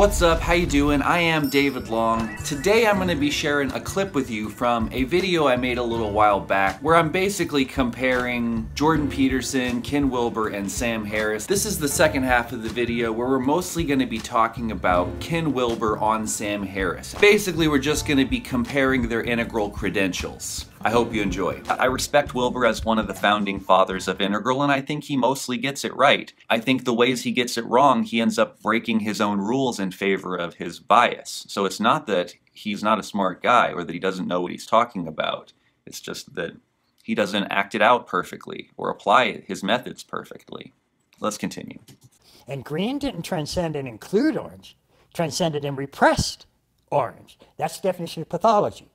What's up? How you doing? I am David Long. Today I'm going to be sharing a clip with you from a video I made a little while back where I'm basically comparing Jordan Peterson, Ken Wilber, and Sam Harris. This is the second half of the video where we're mostly going to be talking about Ken Wilber on Sam Harris. Basically, we're just going to be comparing their integral credentials. I hope you enjoy. I respect Wilber as one of the founding fathers of Integral, and I think he mostly gets it right. I think the ways he gets it wrong, he ends up breaking his own rules in favor of his bias. So it's not that he's not a smart guy or that he doesn't know what he's talking about. It's just that he doesn't act it out perfectly or apply his methods perfectly. Let's continue. And green didn't transcend and include orange, transcended and repressed orange. That's the definition of pathology.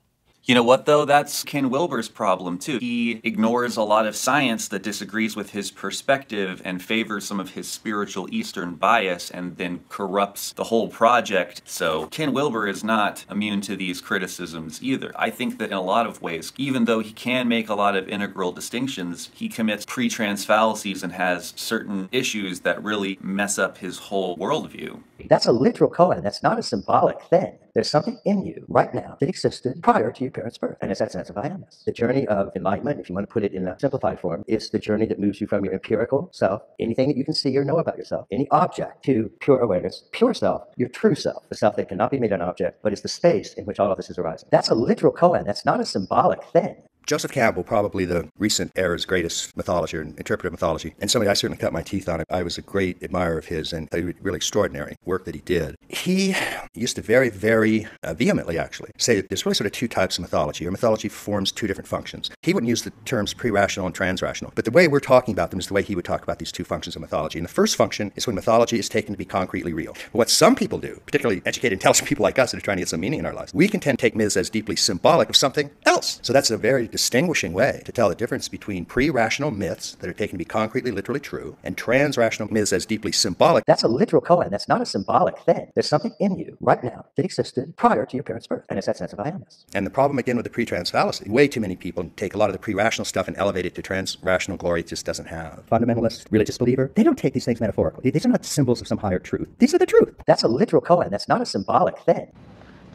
You know what, though? That's Ken Wilber's problem, too. He ignores a lot of science that disagrees with his perspective and favors some of his spiritual Eastern bias and then corrupts the whole project. So, Ken Wilber is not immune to these criticisms either. I think that in a lot of ways, even though he can make a lot of integral distinctions, he commits pre trans fallacies and has certain issues that really mess up his whole worldview. That's a literal koan. That's not a symbolic thing. There's something in you right now that existed prior to your parents' birth, and it's that sense of I amness. The journey of enlightenment, if you want to put it in a simplified form, is the journey that moves you from your empirical self, anything that you can see or know about yourself, any object, to pure awareness, pure self, your true self, the self that cannot be made an object, but is the space in which all of this is arising. That's a literal koan. That's not a symbolic thing. Joseph Campbell, probably the recent era's greatest mythology and interpretive mythology, and somebody I certainly cut my teeth on. I was a great admirer of his and really extraordinary work that he did. He used to very, very uh, vehemently, actually, say that there's really sort of two types of mythology, or mythology forms two different functions. He wouldn't use the terms pre-rational and trans-rational, but the way we're talking about them is the way he would talk about these two functions of mythology. And the first function is when mythology is taken to be concretely real. But what some people do, particularly educated, intelligent people like us that are trying to get some meaning in our lives, we can tend to take myths as deeply symbolic of something else. So that's a very distinguishing way to tell the difference between pre rational myths that are taken to be concretely, literally true, and trans rational myths as deeply symbolic. That's a literal koan. That's not a symbolic thing. There's something in you right now that existed prior to your parents' birth, and it's that sense of I amness. And the problem again with the pre trans fallacy, way too many people take a lot of the pre rational stuff and elevate it to trans rational glory it just doesn't have. Fundamentalist, religious believer, they don't take these things metaphorically. These are not symbols of some higher truth. These are the truth. That's a literal koan. That's not a symbolic thing.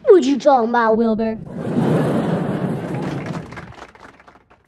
What you talking about, Wilber?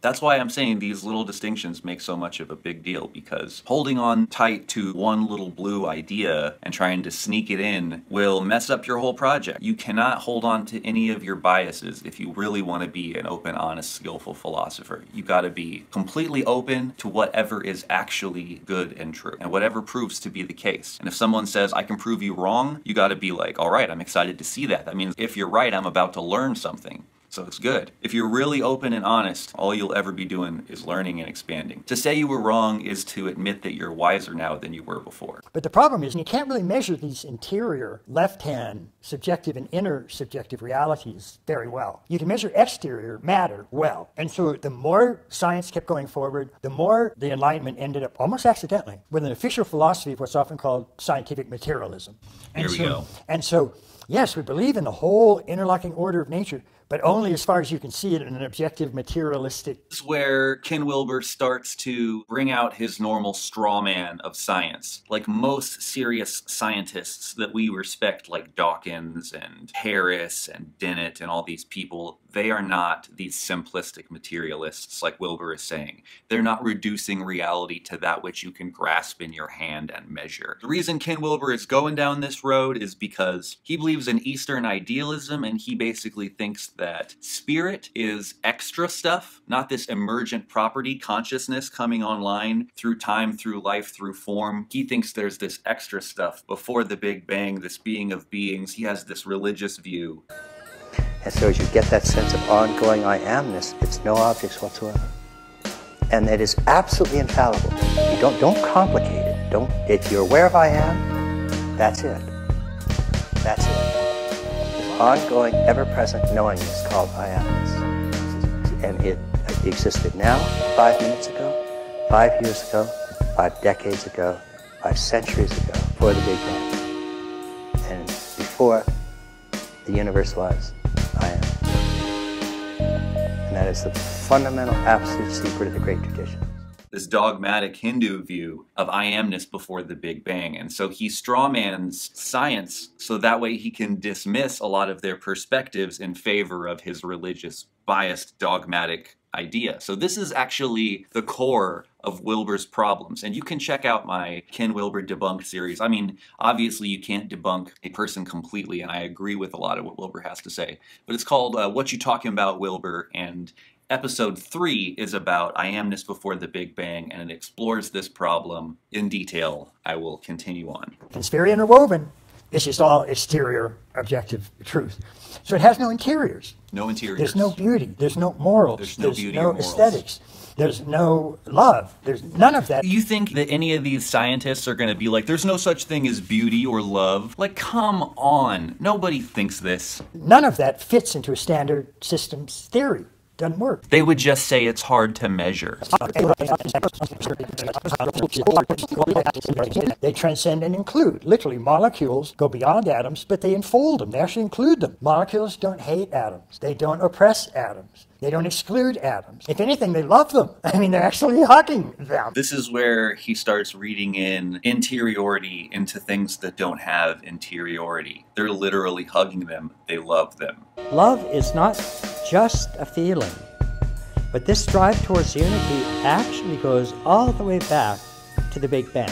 That's why I'm saying these little distinctions make so much of a big deal because holding on tight to one little blue idea and trying to sneak it in will mess up your whole project. You cannot hold on to any of your biases if you really want to be an open, honest, skillful philosopher. You got to be completely open to whatever is actually good and true and whatever proves to be the case. And if someone says, I can prove you wrong, you got to be like, all right, I'm excited to see that. That means if you're right, I'm about to learn something. So it's good. If you're really open and honest, all you'll ever be doing is learning and expanding. To say you were wrong is to admit that you're wiser now than you were before. But the problem is you can't really measure these interior, left-hand, subjective and intersubjective realities very well. You can measure exterior matter well. And so the more science kept going forward, the more the Enlightenment ended up almost accidentally with an official philosophy of what's often called scientific materialism. And Here we so, go. And so, yes, we believe in the whole interlocking order of nature, but only as far as you can see it in an objective, materialistic. This is where Ken Wilber starts to bring out his normal straw man of science. Like most serious scientists that we respect, like Dawkins and Harris and Dennett and all these people, they are not these simplistic materialists like Wilber is saying. They're not reducing reality to that which you can grasp in your hand and measure. The reason Ken Wilber is going down this road is because he believes in Eastern idealism and he basically thinks that spirit is extra stuff, not this emergent property consciousness coming online through time, through life, through form. He thinks there's this extra stuff before the Big Bang, this being of beings. He has this religious view. And so as you get that sense of ongoing I amness, it's no objects whatsoever. And it is absolutely infallible. You don't don't complicate it. Don't if you're aware of I am, that's it. That's it. Ongoing, ever-present knowingness called I amness. And it existed now, five minutes ago, five years ago, five decades ago, five centuries ago, before the Big Bang. And before the universe was. And that is the fundamental, absolute secret of the great tradition. this dogmatic Hindu view of I amness before the Big Bang. And so he strawmans science so that way he can dismiss a lot of their perspectives in favor of his religious, biased, dogmatic idea. So this is actually the core of Wilber's problems. And you can check out my Ken Wilber Debunked series. I mean, obviously you can't debunk a person completely, and I agree with a lot of what Wilber has to say. But it's called uh, What You Talking About, Wilber, and episode three is about I amness before the Big Bang, and it explores this problem in detail. I will continue on. It's very interwoven. It's just all exterior, objective truth. So it has no interiors. No interiors. There's no beauty. There's no morals. There's no beauty no or morals. aesthetics. There's no love. There's none of that. You think that any of these scientists are going to be like, there's no such thing as beauty or love? Like, come on. Nobody thinks this. None of that fits into a standard systems theory. Doesn't work. They would just say it's hard to measure. They transcend and include. Literally, molecules go beyond atoms, but they enfold them. They actually include them. Molecules don't hate atoms. They don't oppress atoms. They don't exclude atoms. If anything, they love them. I mean, they're actually hugging them. This is where he starts reading in interiority into things that don't have interiority. They're literally hugging them. They love them. Love is not just a feeling, but this drive towards unity actually goes all the way back to the Big Bang.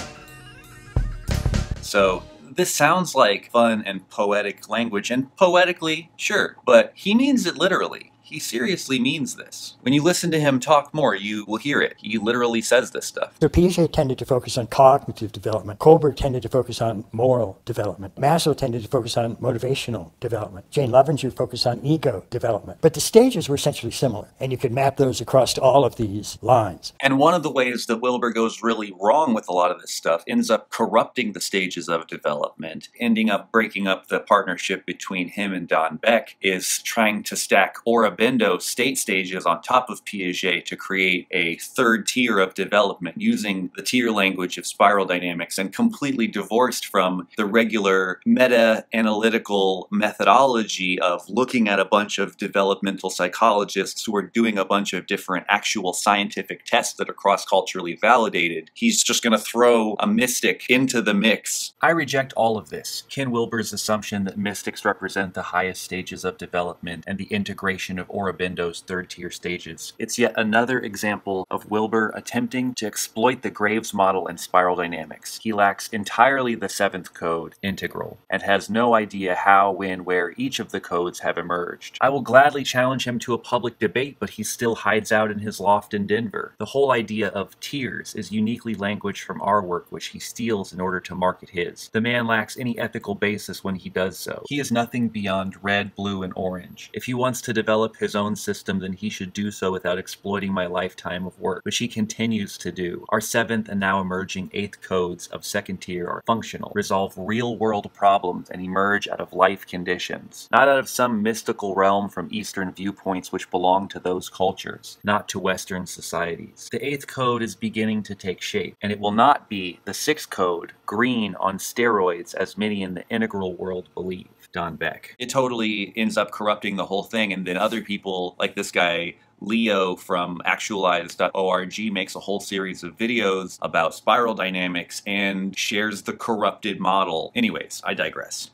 So this sounds like fun and poetic language, and poetically, sure, but he means it literally. He seriously means this. When you listen to him talk more, you will hear it. He literally says this stuff. So Piaget tended to focus on cognitive development. Kohlberg tended to focus on moral development. Maslow tended to focus on motivational development. Jane Loevinger focused on ego development. But the stages were essentially similar, and you could map those across all of these lines. And one of the ways that Wilber goes really wrong with a lot of this stuff ends up corrupting the stages of development, ending up breaking up the partnership between him and Don Beck, is trying to stack Aurobindo state stages on top of Piaget to create a third tier of development using the tier language of spiral dynamics and completely divorced from the regular meta analytical methodology of looking at a bunch of developmental psychologists who are doing a bunch of different actual scientific tests that are cross culturally validated. He's just going to throw a mystic into the mix. I reject all of this. Ken Wilber's assumption that mystics represent the highest stages of development and the integration of Aurobindo's third tier stages. It's yet another example of Wilber attempting to exploit the Graves model and spiral dynamics. He lacks entirely the seventh code, integral, and has no idea how, when, where each of the codes have emerged. I will gladly challenge him to a public debate, but he still hides out in his loft in Denver. The whole idea of tiers is uniquely language from our work, which he steals in order to market his. The man lacks any ethical basis when he does so. He is nothing beyond red, blue, and orange. If he wants to develop his own system, then he should do so without exploiting my lifetime of work, which he continues to do. Our seventh and now emerging eighth codes of second tier are functional, resolve real world problems, and emerge out of life conditions, not out of some mystical realm from Eastern viewpoints which belong to those cultures, not to Western societies. The eighth code is beginning to take shape, and it will not be the sixth code, green on steroids, as many in the integral world believe. Don Beck. It totally ends up corrupting the whole thing, and then other people, like this guy Leo from actualized.org makes a whole series of videos about spiral dynamics and shares the corrupted model. Anyways, I digress.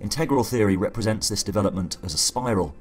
Integral theory represents this development as a spiral.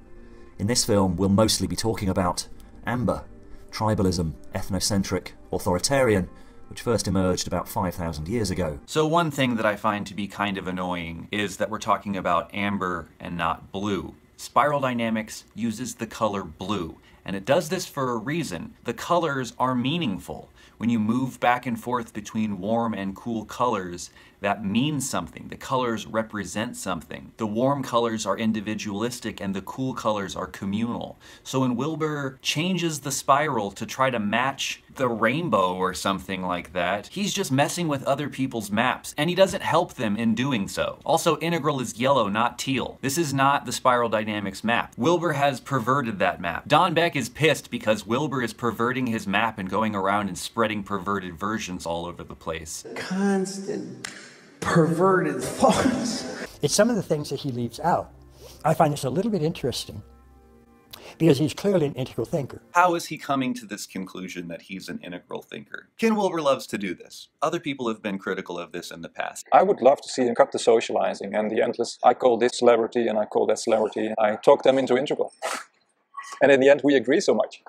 In this film, we'll mostly be talking about amber, tribalism, ethnocentric, authoritarian, which first emerged about 5,000 years ago. So, one thing that I find to be kind of annoying is that we're talking about amber and not blue. Spiral Dynamics uses the color blue, and it does this for a reason. The colors are meaningful. When you move back and forth between warm and cool colors, that means something. The colors represent something. The warm colors are individualistic and the cool colors are communal. So when Wilber changes the spiral to try to match the rainbow or something like that, he's just messing with other people's maps and he doesn't help them in doing so. Also, integral is yellow, not teal. This is not the spiral dynamics map. Wilber has perverted that map. Don Beck is pissed because Wilber is perverting his map and going around and spreading perverted versions all over the place. Constant perverted thoughts. It's some of the things that he leaves out. I find this a little bit interesting. because he's clearly an integral thinker. How is he coming to this conclusion that he's an integral thinker? Ken Wilber loves to do this. Other people have been critical of this in the past. I would love to see him cut the socializing and the endless, I call this celebrity and I call that celebrity. I talk them into integral. and in the end, we agree so much.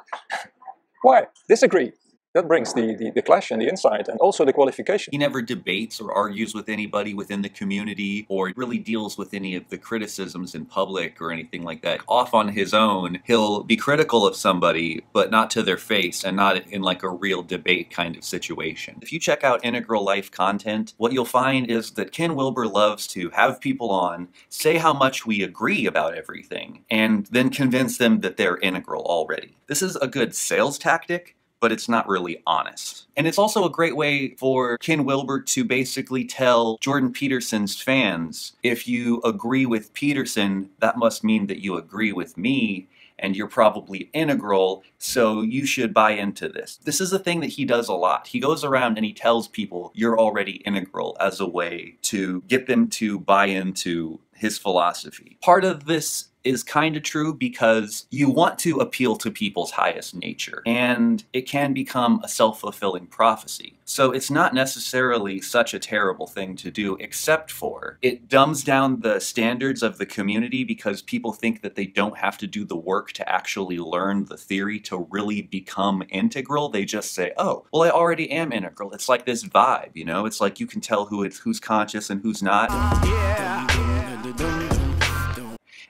Why? Disagree that brings the, the, the, clash and the insight and also the qualification. He never debates or argues with anybody within the community or really deals with any of the criticisms in public or anything like that. Off on his own, he'll be critical of somebody, but not to their face and not in like a real debate kind of situation. If you check out Integral Life content, what you'll find is that Ken Wilber loves to have people on, say how much we agree about everything, and then convince them that they're integral already. This is a good sales tactic, but it's not really honest. And it's also a great way for Ken Wilber to basically tell Jordan Peterson's fans if you agree with Peterson, that must mean that you agree with me. And you're probably integral, so you should buy into this. This is a thing that he does a lot. He goes around and he tells people you're already integral as a way to get them to buy into his philosophy. Part of this is kind of true because you want to appeal to people's highest nature, and it can become a self fulfilling prophecy. So it's not necessarily such a terrible thing to do, except for it dumbs down the standards of the community because people think that they don't have to do the work to actually learn the theory to really become integral. They just say, oh, well, I already am integral. It's like this vibe, you know? It's like you can tell who it's who's conscious and who's not. Yeah.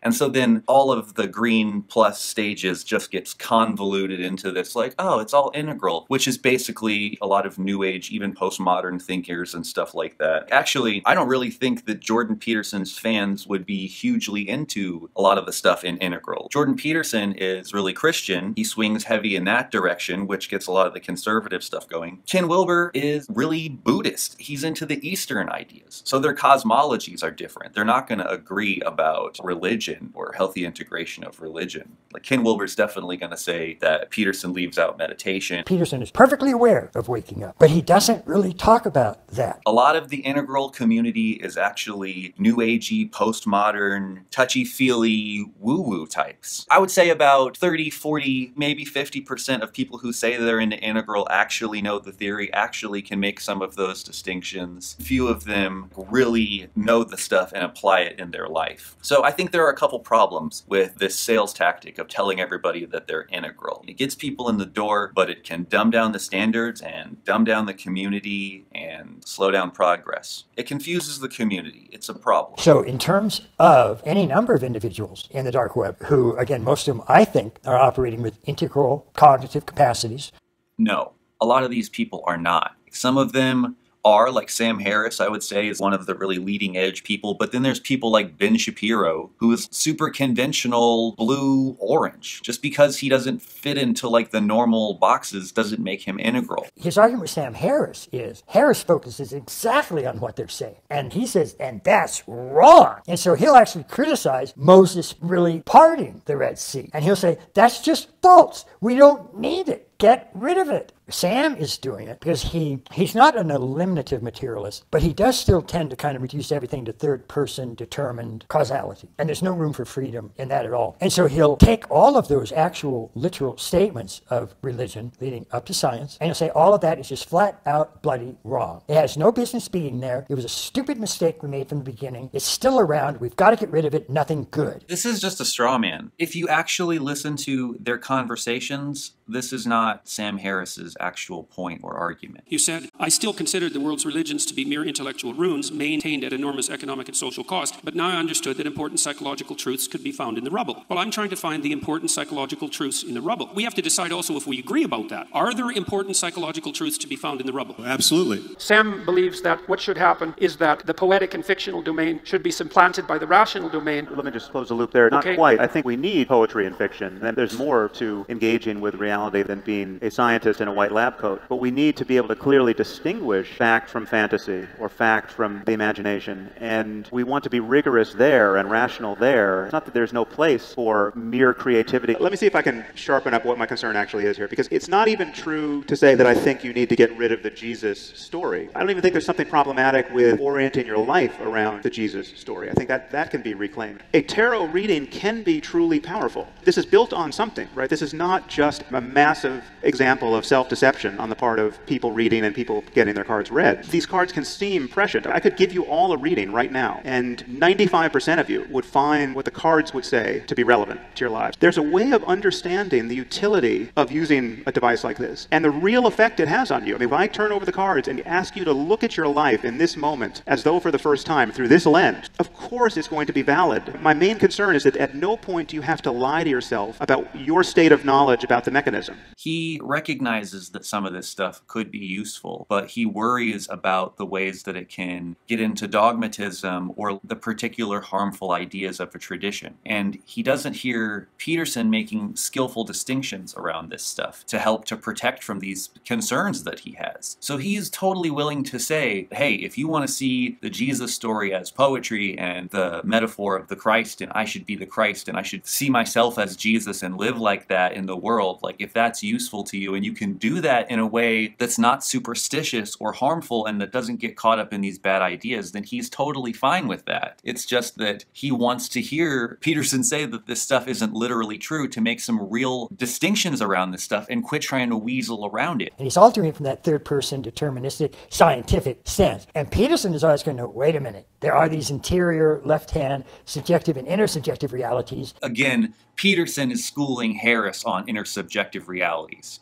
And so then all of the green plus stages just gets convoluted into this like, oh, it's all integral, which is basically a lot of new age, even postmodern thinkers and stuff like that. Actually, I don't really think that Jordan Peterson's fans would be hugely into a lot of the stuff in integral. Jordan Peterson is really Christian. He swings heavy in that direction, which gets a lot of the conservative stuff going. Ken Wilber is really Buddhist. He's into the Eastern ideas. So their cosmologies are different. They're not going to agree about religion religion or healthy integration of religion. Like Ken Wilber's definitely going to say that Peterson leaves out meditation. Peterson is perfectly aware of waking up, but he doesn't really talk about that. A lot of the integral community is actually new agey, postmodern, touchy-feely, woo-woo types. I would say about 30, 40, maybe 50% of people who say they're into integral actually know the theory, actually can make some of those distinctions. Few of them really know the stuff and apply it in their life. So I think there are couple problems with this sales tactic of telling everybody that they're integral. It gets people in the door, but it can dumb down the standards and dumb down the community and slow down progress. It confuses the community. It's a problem. So, in terms of any number of individuals in the dark web who, again, most of them I think are operating with integral cognitive capacities. No, a lot of these people are not. Some of them are, like Sam Harris, I would say, is one of the really leading edge people. But then there's people like Ben Shapiro, who is super conventional blue orange. Just because he doesn't fit into like the normal boxes doesn't make him integral. His argument with Sam Harris is Harris focuses exactly on what they're saying. And he says, and that's wrong. And so he'll actually criticize Moses really parting the Red Sea. And he'll say, that's just false. We don't need it. Get rid of it. Sam is doing it because he he's not an eliminative materialist, but he does still tend to kind of reduce everything to third person determined causality. And there's no room for freedom in that at all. And so he'll take all of those actual literal statements of religion leading up to science, and he'll say all of that is just flat out bloody wrong. It has no business being there. It was a stupid mistake we made from the beginning. It's still around. We've got to get rid of it. Nothing good. This is just a straw man. If you actually listen to their conversations, this is not Sam Harris's actual point or argument. You said, I still considered the world's religions to be mere intellectual ruins maintained at enormous economic and social cost, but now I understood that important psychological truths could be found in the rubble. Well, I'm trying to find the important psychological truths in the rubble. We have to decide also if we agree about that. Are there important psychological truths to be found in the rubble? Absolutely. Sam believes that what should happen is that the poetic and fictional domain should be supplanted by the rational domain. Let me just close the loop there. Not okay. quite. I think we need poetry and fiction, and there's more to engaging with reality personality than being a scientist in a white lab coat. But we need to be able to clearly distinguish fact from fantasy or fact from the imagination. And we want to be rigorous there and rational there. It's not that there's no place for mere creativity. Let me see if I can sharpen up what my concern actually is here, because it's not even true to say that I think you need to get rid of the Jesus story. I don't even think there's something problematic with orienting your life around the Jesus story. I think that that can be reclaimed. A tarot reading can be truly powerful. This is built on something, right? This is not just a massive example of self-deception on the part of people reading and people getting their cards read. These cards can seem prescient. I could give you all a reading right now, and 95% of you would find what the cards would say to be relevant to your lives. There's a way of understanding the utility of using a device like this and the real effect it has on you. I mean, when I turn over the cards and ask you to look at your life in this moment as though for the first time through this lens, of course it's going to be valid. My main concern is that at no point do you have to lie to yourself about your state of knowledge about the mechanism. He recognizes that some of this stuff could be useful, but he worries about the ways that it can get into dogmatism or the particular harmful ideas of a tradition. And he doesn't hear Peterson making skillful distinctions around this stuff to help to protect from these concerns that he has. So he's totally willing to say, hey, if you want to see the Jesus story as poetry and the metaphor of the Christ and I should be the Christ and I should see myself as Jesus and live like that in the world, like if that's useful to you and you can do that in a way that's not superstitious or harmful and that doesn't get caught up in these bad ideas, then he's totally fine with that. It's just that he wants to hear Peterson say that this stuff isn't literally true to make some real distinctions around this stuff and quit trying to weasel around it. And he's altering from that third person deterministic scientific sense. And Peterson is always going to wait a minute. There are these interior, left hand, subjective, and intersubjective realities. Again, Peterson is schooling Harris on intersubjective realities.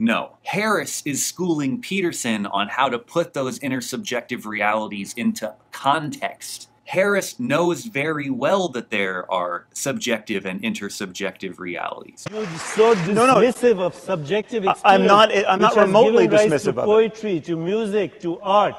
No, Harris is schooling Peterson on how to put those intersubjective realities into context. Harris knows very well that there are subjective and intersubjective realities. You're so dismissive no, no. of subjective experience. I'm not. I'm not remotely dismissive to poetry, to music, to art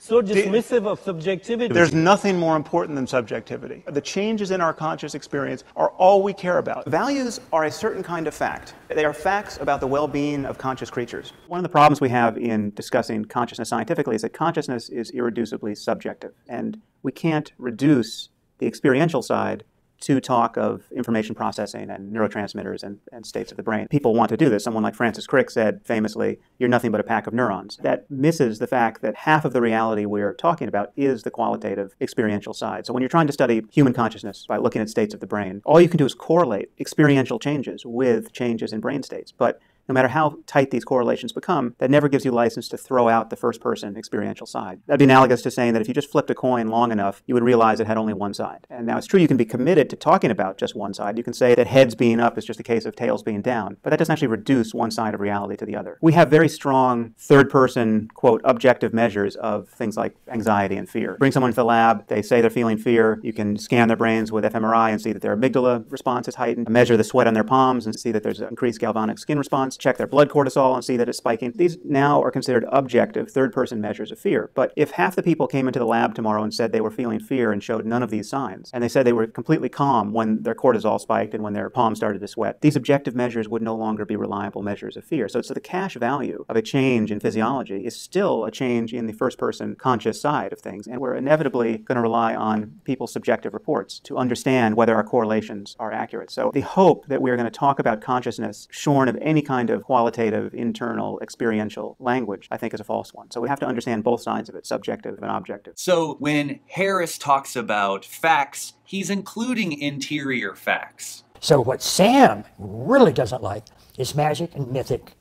so dismissive of subjectivity. There's nothing more important than subjectivity. The changes in our conscious experience are all we care about. Values are a certain kind of fact. They are facts about the well-being of conscious creatures. One of the problems we have in discussing consciousness scientifically is that consciousness is irreducibly subjective, and we can't reduce the experiential side to talk of information processing and neurotransmitters and, and states of the brain. People want to do this. Someone like Francis Crick said famously, you're nothing but a pack of neurons. That misses the fact that half of the reality we're talking about is the qualitative experiential side. So when you're trying to study human consciousness by looking at states of the brain, all you can do is correlate experiential changes with changes in brain states. But no matter how tight these correlations become, that never gives you license to throw out the first person experiential side. That'd be analogous to saying that if you just flipped a coin long enough, you would realize it had only one side. And now it's true you can be committed to talking about just one side. You can say that heads being up is just a case of tails being down, but that doesn't actually reduce one side of reality to the other. We have very strong third person, quote, objective measures of things like anxiety and fear. Bring someone to the lab, they say they're feeling fear, you can scan their brains with fMRI and see that their amygdala response is heightened, measure the sweat on their palms and see that there's an increased galvanic skin response, check their blood cortisol and see that it's spiking. These now are considered objective third person measures of fear. But if half the people came into the lab tomorrow and said they were feeling fear and showed none of these signs, and they said they were completely calm when their cortisol spiked and when their palms started to sweat, these objective measures would no longer be reliable measures of fear. So, so the cash value of a change in physiology is still a change in the first person conscious side of things. And we're inevitably going to rely on people's subjective reports to understand whether our correlations are accurate. So the hope that we're going to talk about consciousness shorn of any kind of qualitative, internal, experiential language, I think is a false one. So we have to understand both sides of it, subjective and objective. So when Harris talks about facts, he's including interior facts. So what Sam really doesn't like is magic and mythic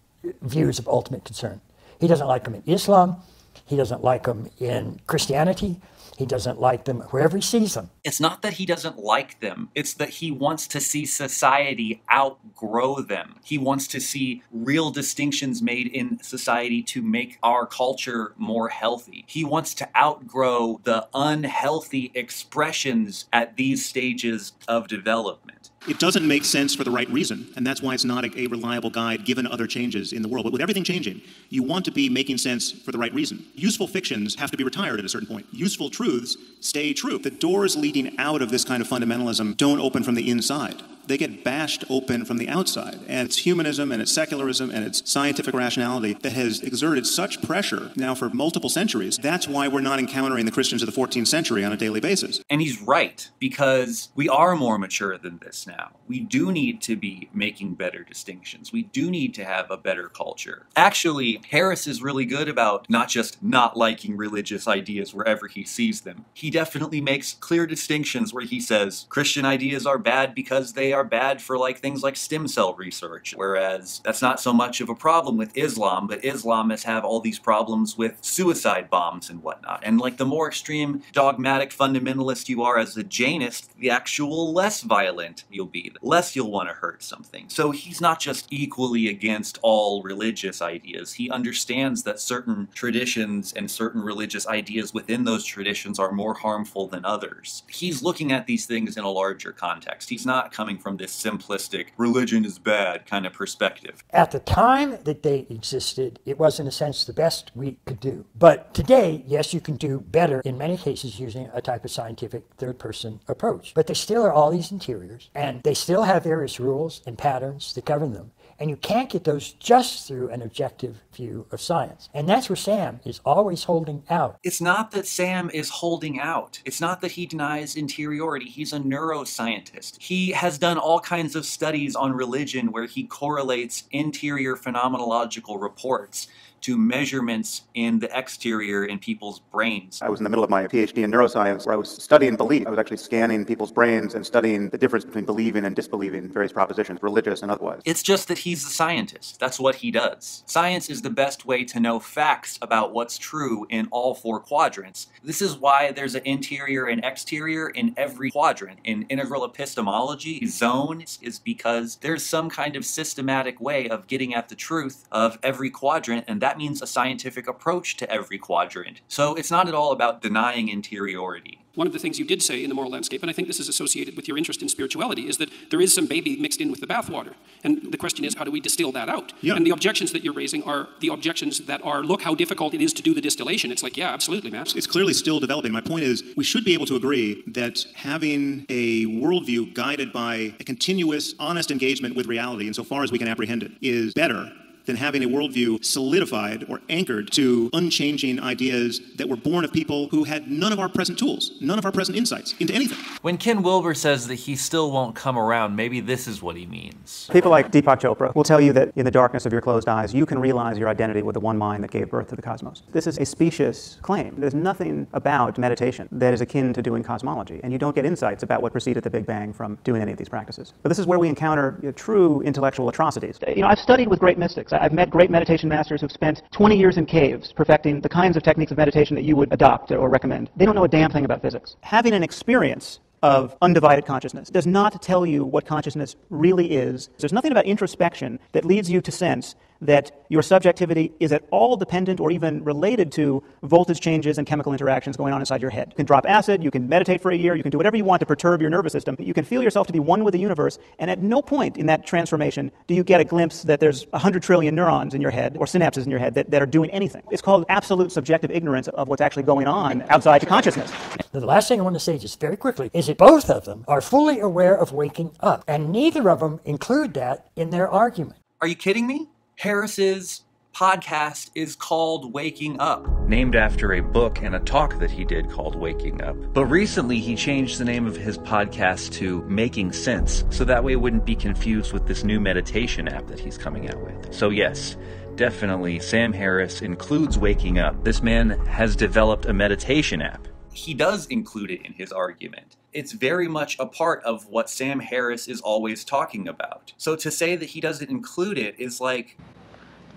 views of ultimate concern. He doesn't like them in Islam. He doesn't like them in Christianity. He doesn't like them wherever he sees them. It's not that he doesn't like them, it's that he wants to see society outgrow them. He wants to see real distinctions made in society to make our culture more healthy. He wants to outgrow the unhealthy expressions at these stages of development. It doesn't make sense for the right reason, and that's why it's not a, a, reliable guide given other changes in the world. But with everything changing, you want to be making sense for the right reason. Useful fictions have to be retired at a certain point. Useful truths stay true. The doors leading out of this kind of fundamentalism don't open from the inside. They get bashed open from the outside. And it's humanism and it's secularism and it's scientific rationality that has exerted such pressure now for multiple centuries. That's why we're not encountering the Christians of the 14th century on a daily basis. And he's right, because we are more mature than this now. We do need to be making better distinctions. We do need to have a better culture. Actually, Harris is really good about not just not liking religious ideas wherever he sees them. He definitely makes clear distinctions where he says Christian ideas are bad because they are bad for like things like stem cell research, whereas that's not so much of a problem with Islam, but Islamists have all these problems with suicide bombs and whatnot. And like the more extreme dogmatic fundamentalist you are as a Jainist, the actual less violent you'll be, the less you'll want to hurt something. So he's not just equally against all religious ideas. He understands that certain traditions and certain religious ideas within those traditions are more harmful than others. He's looking at these things in a larger context. He's not coming from this simplistic religion is bad kind of perspective. At the time that they existed, it was in a sense the best we could do. But today, yes, you can do better in many cases using a type of scientific third person approach. But they still are all these interiors, and they still have various rules and patterns that govern them. And you can't get those just through an objective view of science. And that's where Sam is always holding out. It's not that Sam is holding out. It's not that he denies interiority. He's a neuroscientist. He has done all kinds of studies on religion where he correlates interior phenomenological reports to measurements in the exterior in people's brains. I was in the middle of my PhD in neuroscience where I was studying belief. I was actually scanning people's brains and studying the difference between believing and disbelieving various propositions, religious and otherwise. It's just that he's a scientist. That's what he does. Science is the best way to know facts about what's true in all four quadrants. This is why there's an interior and exterior in every quadrant. In integral epistemology, zones is because there's some kind of systematic way of getting at the truth of every quadrant, and that that means a scientific approach to every quadrant. So it's not at all about denying interiority. One of the things you did say in the moral landscape, and I think this is associated with your interest in spirituality, is that there is some baby mixed in with the bathwater. And the question is, how do we distill that out? Yeah. And the objections that you're raising are the objections that are, look how difficult it is to do the distillation. It's like, yeah, absolutely, man. It's clearly still developing. My point is, we should be able to agree that having a worldview guided by a continuous, honest engagement with reality, insofar as we can apprehend it, is better than having a worldview solidified or anchored to unchanging ideas that were born of people who had none of our present tools, none of our present insights into anything. When Ken Wilber says that he still won't come around, maybe this is what he means. People like Deepak Chopra will tell you that in the darkness of your closed eyes, you can realize your identity with the one mind that gave birth to the cosmos. This is a specious claim. There's nothing about meditation that is akin to doing cosmology, and you don't get insights about what preceded the Big Bang from doing any of these practices. But this is where we encounter you know, true intellectual atrocities. You know, I've studied with great mystics. I've met great meditation masters who've spent 20 years in caves perfecting the kinds of techniques of meditation that you would adopt or recommend. They don't know a damn thing about physics. Having an experience of undivided consciousness does not tell you what consciousness really is. There's nothing about introspection that leads you to sense that your subjectivity is at all dependent or even related to voltage changes and chemical interactions going on inside your head. You can drop acid, you can meditate for a year, you can do whatever you want to perturb your nervous system. You can feel yourself to be one with the universe, and at no point in that transformation do you get a glimpse that there's 100 trillion neurons in your head or synapses in your head that, that are doing anything. It's called absolute subjective ignorance of what's actually going on outside your consciousness. The last thing I want to say just very quickly is that both of them are fully aware of waking up, and neither of them include that in their argument. Are you kidding me? Harris's podcast is called Waking Up, named after a book and a talk that he did called Waking Up. But recently he changed the name of his podcast to Making Sense, so that way it wouldn't be confused with this new meditation app that he's coming out with. So, yes, definitely Sam Harris includes Waking Up. This man has developed a meditation app. He does include it in his argument it's very much a part of what Sam Harris is always talking about. So to say that he doesn't include it is like.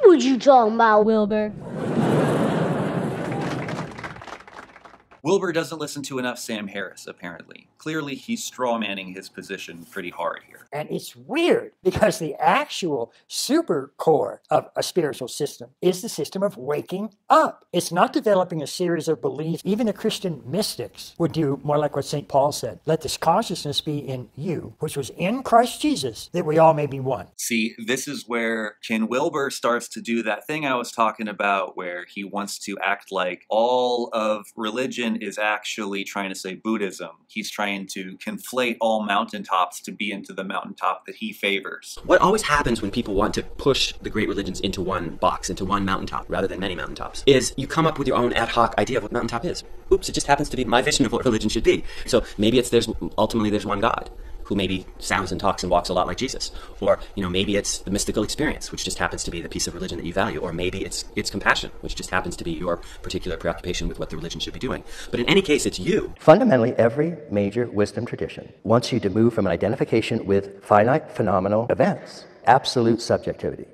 What you talking about, Wilber? Wilber doesn't listen to enough Sam Harris, apparently. Clearly, he's strawmanning his position pretty hard here. And it's weird because the actual super core of a spiritual system is the system of waking up. It's not developing a series of beliefs. Even the Christian mystics would do more like what St. Paul said let this consciousness be in you, which was in Christ Jesus, that we all may be one. See, this is where Ken Wilber starts to do that thing I was talking about, where he wants to act like all of religion Is actually trying to say Buddhism. He's trying to conflate all mountaintops to be into the mountaintop that he favors. What always happens when people want to push the great religions into one box, into one mountaintop, rather than many mountaintops, is you come up with your own ad hoc idea of what mountaintop is. Oops, it just happens to be my vision of what religion should be. So maybe it's there's ultimately there's one God who maybe sounds and talks and walks a lot like Jesus. Or, you know, maybe it's the mystical experience, which just happens to be the piece of religion that you value. Or maybe it's it's compassion, which just happens to be your particular preoccupation with what the religion should be doing. But in any case, it's you. Fundamentally, every major wisdom tradition wants you to move from an identification with finite phenomenal events, absolute subjectivity.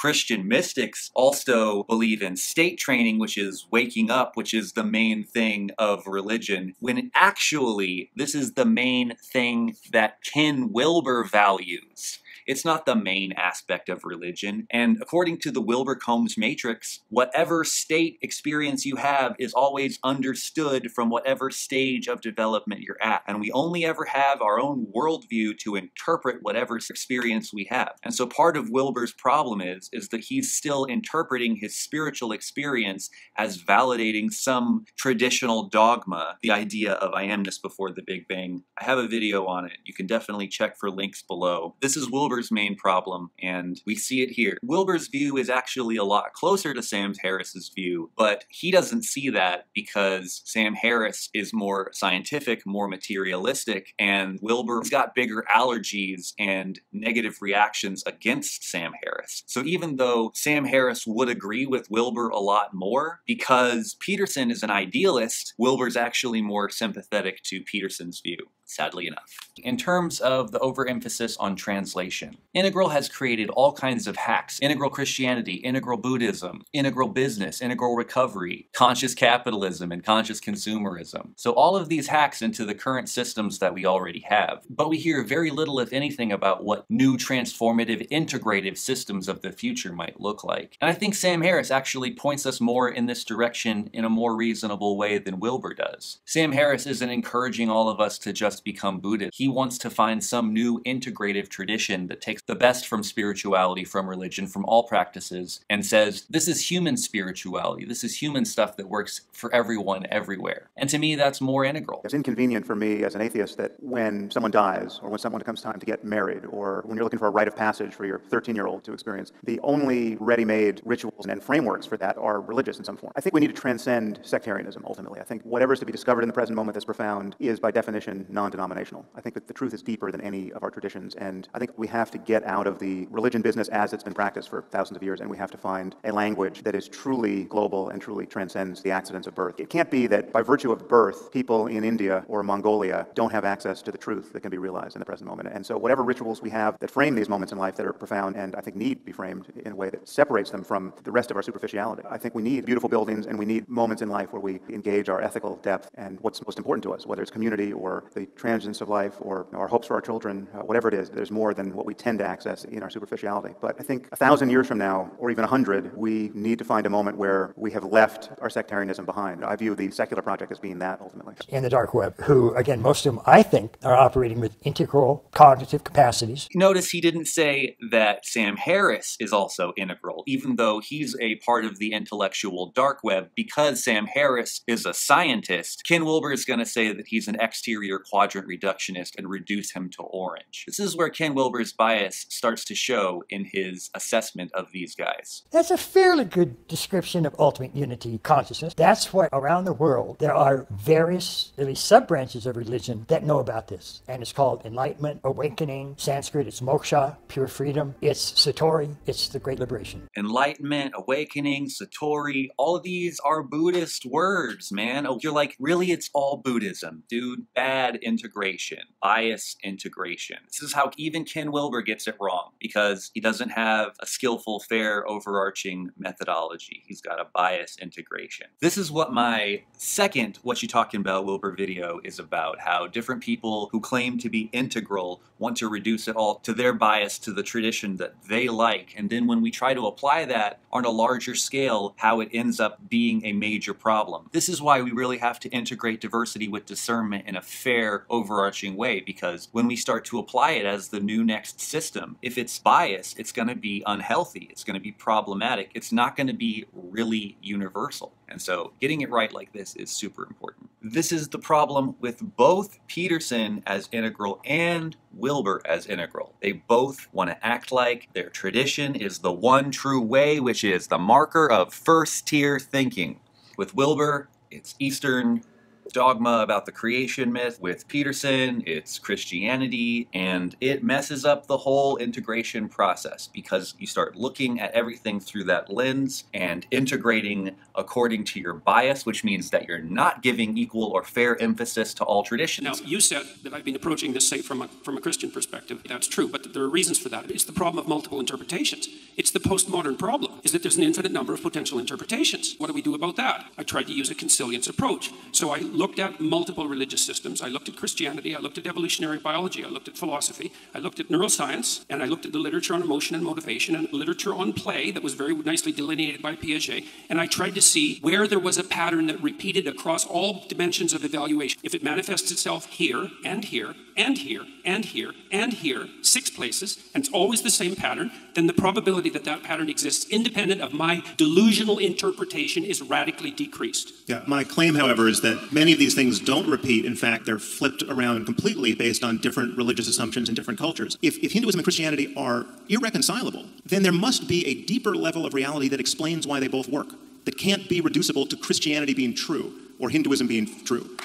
Christian mystics also believe in state training, which is waking up, which is the main thing of religion, when actually this is the main thing that Ken Wilber values. It's not the main aspect of religion. And according to the Wilber Combs matrix, whatever state experience you have is always understood from whatever stage of development you're at. And we only ever have our own worldview to interpret whatever experience we have. And so part of Wilber's problem is, is that he's still interpreting his spiritual experience as validating some traditional dogma, the idea of I amness before the Big Bang. I have a video on it. You can definitely check for links below. This is Wilber's main problem, and we see it here. Wilber's view is actually a lot closer to Sam Harris's view, but he doesn't see that because Sam Harris is more scientific, more materialistic, and Wilber's got bigger allergies and negative reactions against Sam Harris. So even though Sam Harris would agree with Wilber a lot more, because Peterson is an idealist, Wilber's actually more sympathetic to Peterson's view sadly enough. In terms of the overemphasis on translation, Integral has created all kinds of hacks integral Christianity, integral Buddhism, integral business, integral recovery, conscious capitalism, and conscious consumerism. So, all of these hacks into the current systems that we already have. But we hear very little, if anything, about what new transformative, integrative systems of the future might look like. And I think Sam Harris actually points us more in this direction in a more reasonable way than Wilber does. Sam Harris isn't encouraging all of us to just become Buddhist. He wants to find some new integrative tradition that takes the best from spirituality, from religion, from all practices, and says, this is human spirituality. This is human stuff that works for everyone everywhere. And to me, that's more integral. It's inconvenient for me as an atheist that when someone dies, or when someone comes time to get married, or when you're looking for a rite of passage for your 13 year old to experience, the only ready made rituals and frameworks for that are religious in some form. I think we need to transcend sectarianism ultimately. I think whatever is to be discovered in the present moment that's profound is by definition non denominational. I think that the truth is deeper than any of our traditions, and I think we have to get out of the religion business as it's been practiced for thousands of years, and we have to find a language that is truly global and truly transcends the accidents of birth. It can't be that by virtue of birth, people in India or Mongolia don't have access to the truth that can be realized in the present moment. And so, whatever rituals we have that frame these moments in life that are profound and I think need to be framed in a way that separates them from the rest of our superficiality. I think we need beautiful buildings and we need moments in life where we engage our ethical depth and what's most important to us, whether it's community or the transience of life or our hopes for our children, uh, whatever it is, there's more than what we tend to access in our superficiality. But I think a thousand years from now, or even a hundred, we need to find a moment where we have left our sectarianism behind. I view the secular project as being that ultimately. In the dark web, who, again, most of them, I think, are operating with integral cognitive capacities. Notice he didn't say that Sam Harris is also integral, even though he's a part of the intellectual dark web, because Sam Harris is a scientist. Ken Wilber is going to say that he's an exterior quadrant reductionist and reduce him to orange. This is where Ken Wilber's bias starts to show in his assessment of these guys. That's a fairly good description of ultimate unity consciousness. That's what around the world there are various, at least sub branches of religion that know about this. And it's called enlightenment, awakening, Sanskrit, it's moksha, pure freedom, it's satori, it's the great liberation. Enlightenment, awakening, satori, all of these are Buddhist words, man. Oh, you're like, really, it's all Buddhism, dude. Bad integration, bias integration. This is how even Ken Wilber gets it wrong because he doesn't have a skillful, fair, overarching methodology. He's got a bias integration. This is what my second What You Talking About Wilber video is about, how different people who claim to be integral want to reduce it all to their bias to the tradition that they like. And then when we try to apply that on a larger scale, how it ends up being a major problem. This is why we really have to integrate diversity with discernment in a fair, overarching way because when we start to apply it as the new next system, if it's biased, it's going to be unhealthy, it's going to be problematic, it's not going to be really universal. And so getting it right like this is super important. This is the problem with both Peterson as integral and Wilber as integral. They both want to act like their tradition is the one true way, which is the marker of first tier thinking. With Wilber, it's Eastern dogma about the creation myth. With Peterson, it's Christianity, and it messes up the whole integration process because you start looking at everything through that lens and integrating according to your bias, which means that you're not giving equal or fair emphasis to all traditions. Now, you said that I've been approaching this, say, from a, from a Christian perspective. That's true, but there are reasons for that. It's the problem of multiple interpretations. It's the postmodern problem, is that there's an infinite number of potential interpretations. What do we do about that? I tried to use a consilience approach. So I looked at multiple religious systems. I looked at Christianity, I looked at evolutionary biology, I looked at philosophy, I looked at neuroscience, and I looked at the literature on emotion and motivation and literature on play that was very nicely delineated by Piaget, and I tried to see where there was a pattern that repeated across all dimensions of evaluation. If it manifests itself here and here and here and here and here, six places, and it's always the same pattern, then the probability that that pattern exists independent of my delusional interpretation is radically decreased. Yeah, my claim, however, is that many of these things don't repeat. In fact, they're flipped around completely based on different religious assumptions in different cultures. If, if Hinduism and Christianity are irreconcilable, then there must be a deeper level of reality that explains why they both work, that can't be reducible to Christianity being true or Hinduism being true.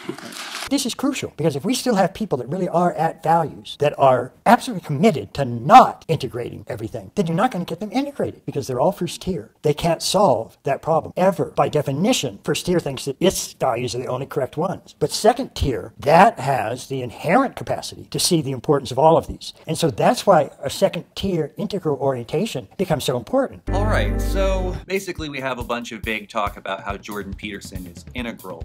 This is crucial because if we still have people that really are at values that are absolutely committed to not integrating everything, then you're not going to get them integrated because they're all first tier. They can't solve that problem ever. By definition, first tier thinks that its values are the only correct ones. But second tier, that has the inherent capacity to see the importance of all of these. And so that's why a second tier integral orientation becomes so important. All right, so basically we have a bunch of vague talk about how Jordan Peterson is integral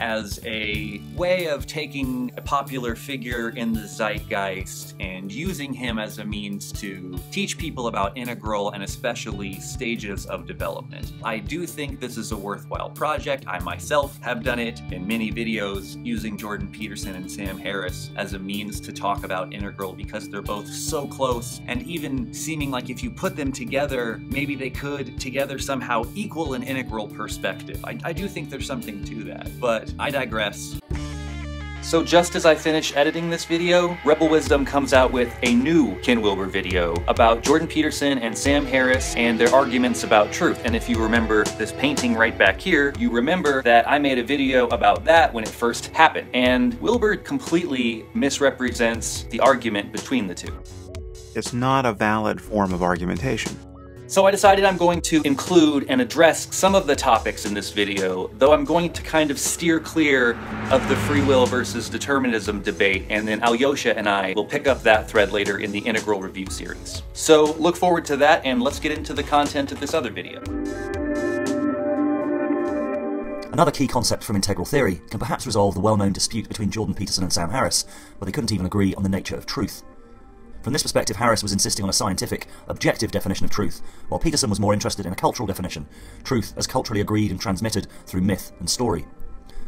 as a way of taking a popular figure in the zeitgeist and using him as a means to teach people about integral and especially stages of development. I do think this is a worthwhile project. I myself have done it in many videos using Jordan Peterson and Sam Harris as a means to talk about integral because they're both so close and even seeming like if you put them together, maybe they could together somehow equal an integral perspective. I, I do think there's something to that, but I digress. So just as I finish editing this video, Rebel Wisdom comes out with a new Ken Wilber video about Jordan Peterson and Sam Harris and their arguments about truth. And if you remember this painting right back here, you remember that I made a video about that when it first happened. And Wilber completely misrepresents the argument between the two. It's not a valid form of argumentation. So I decided I'm going to include and address some of the topics in this video, though I'm going to kind of steer clear of the free will versus determinism debate, and then Alyosha and I will pick up that thread later in the integral review series. So look forward to that, and let's get into the content of this other video. Another key concept from integral theory can perhaps resolve the well-known dispute between Jordan Peterson and Sam Harris, where they couldn't even agree on the nature of truth. From this perspective, Harris was insisting on a scientific, objective definition of truth, while Peterson was more interested in a cultural definition, truth as culturally agreed and transmitted through myth and story.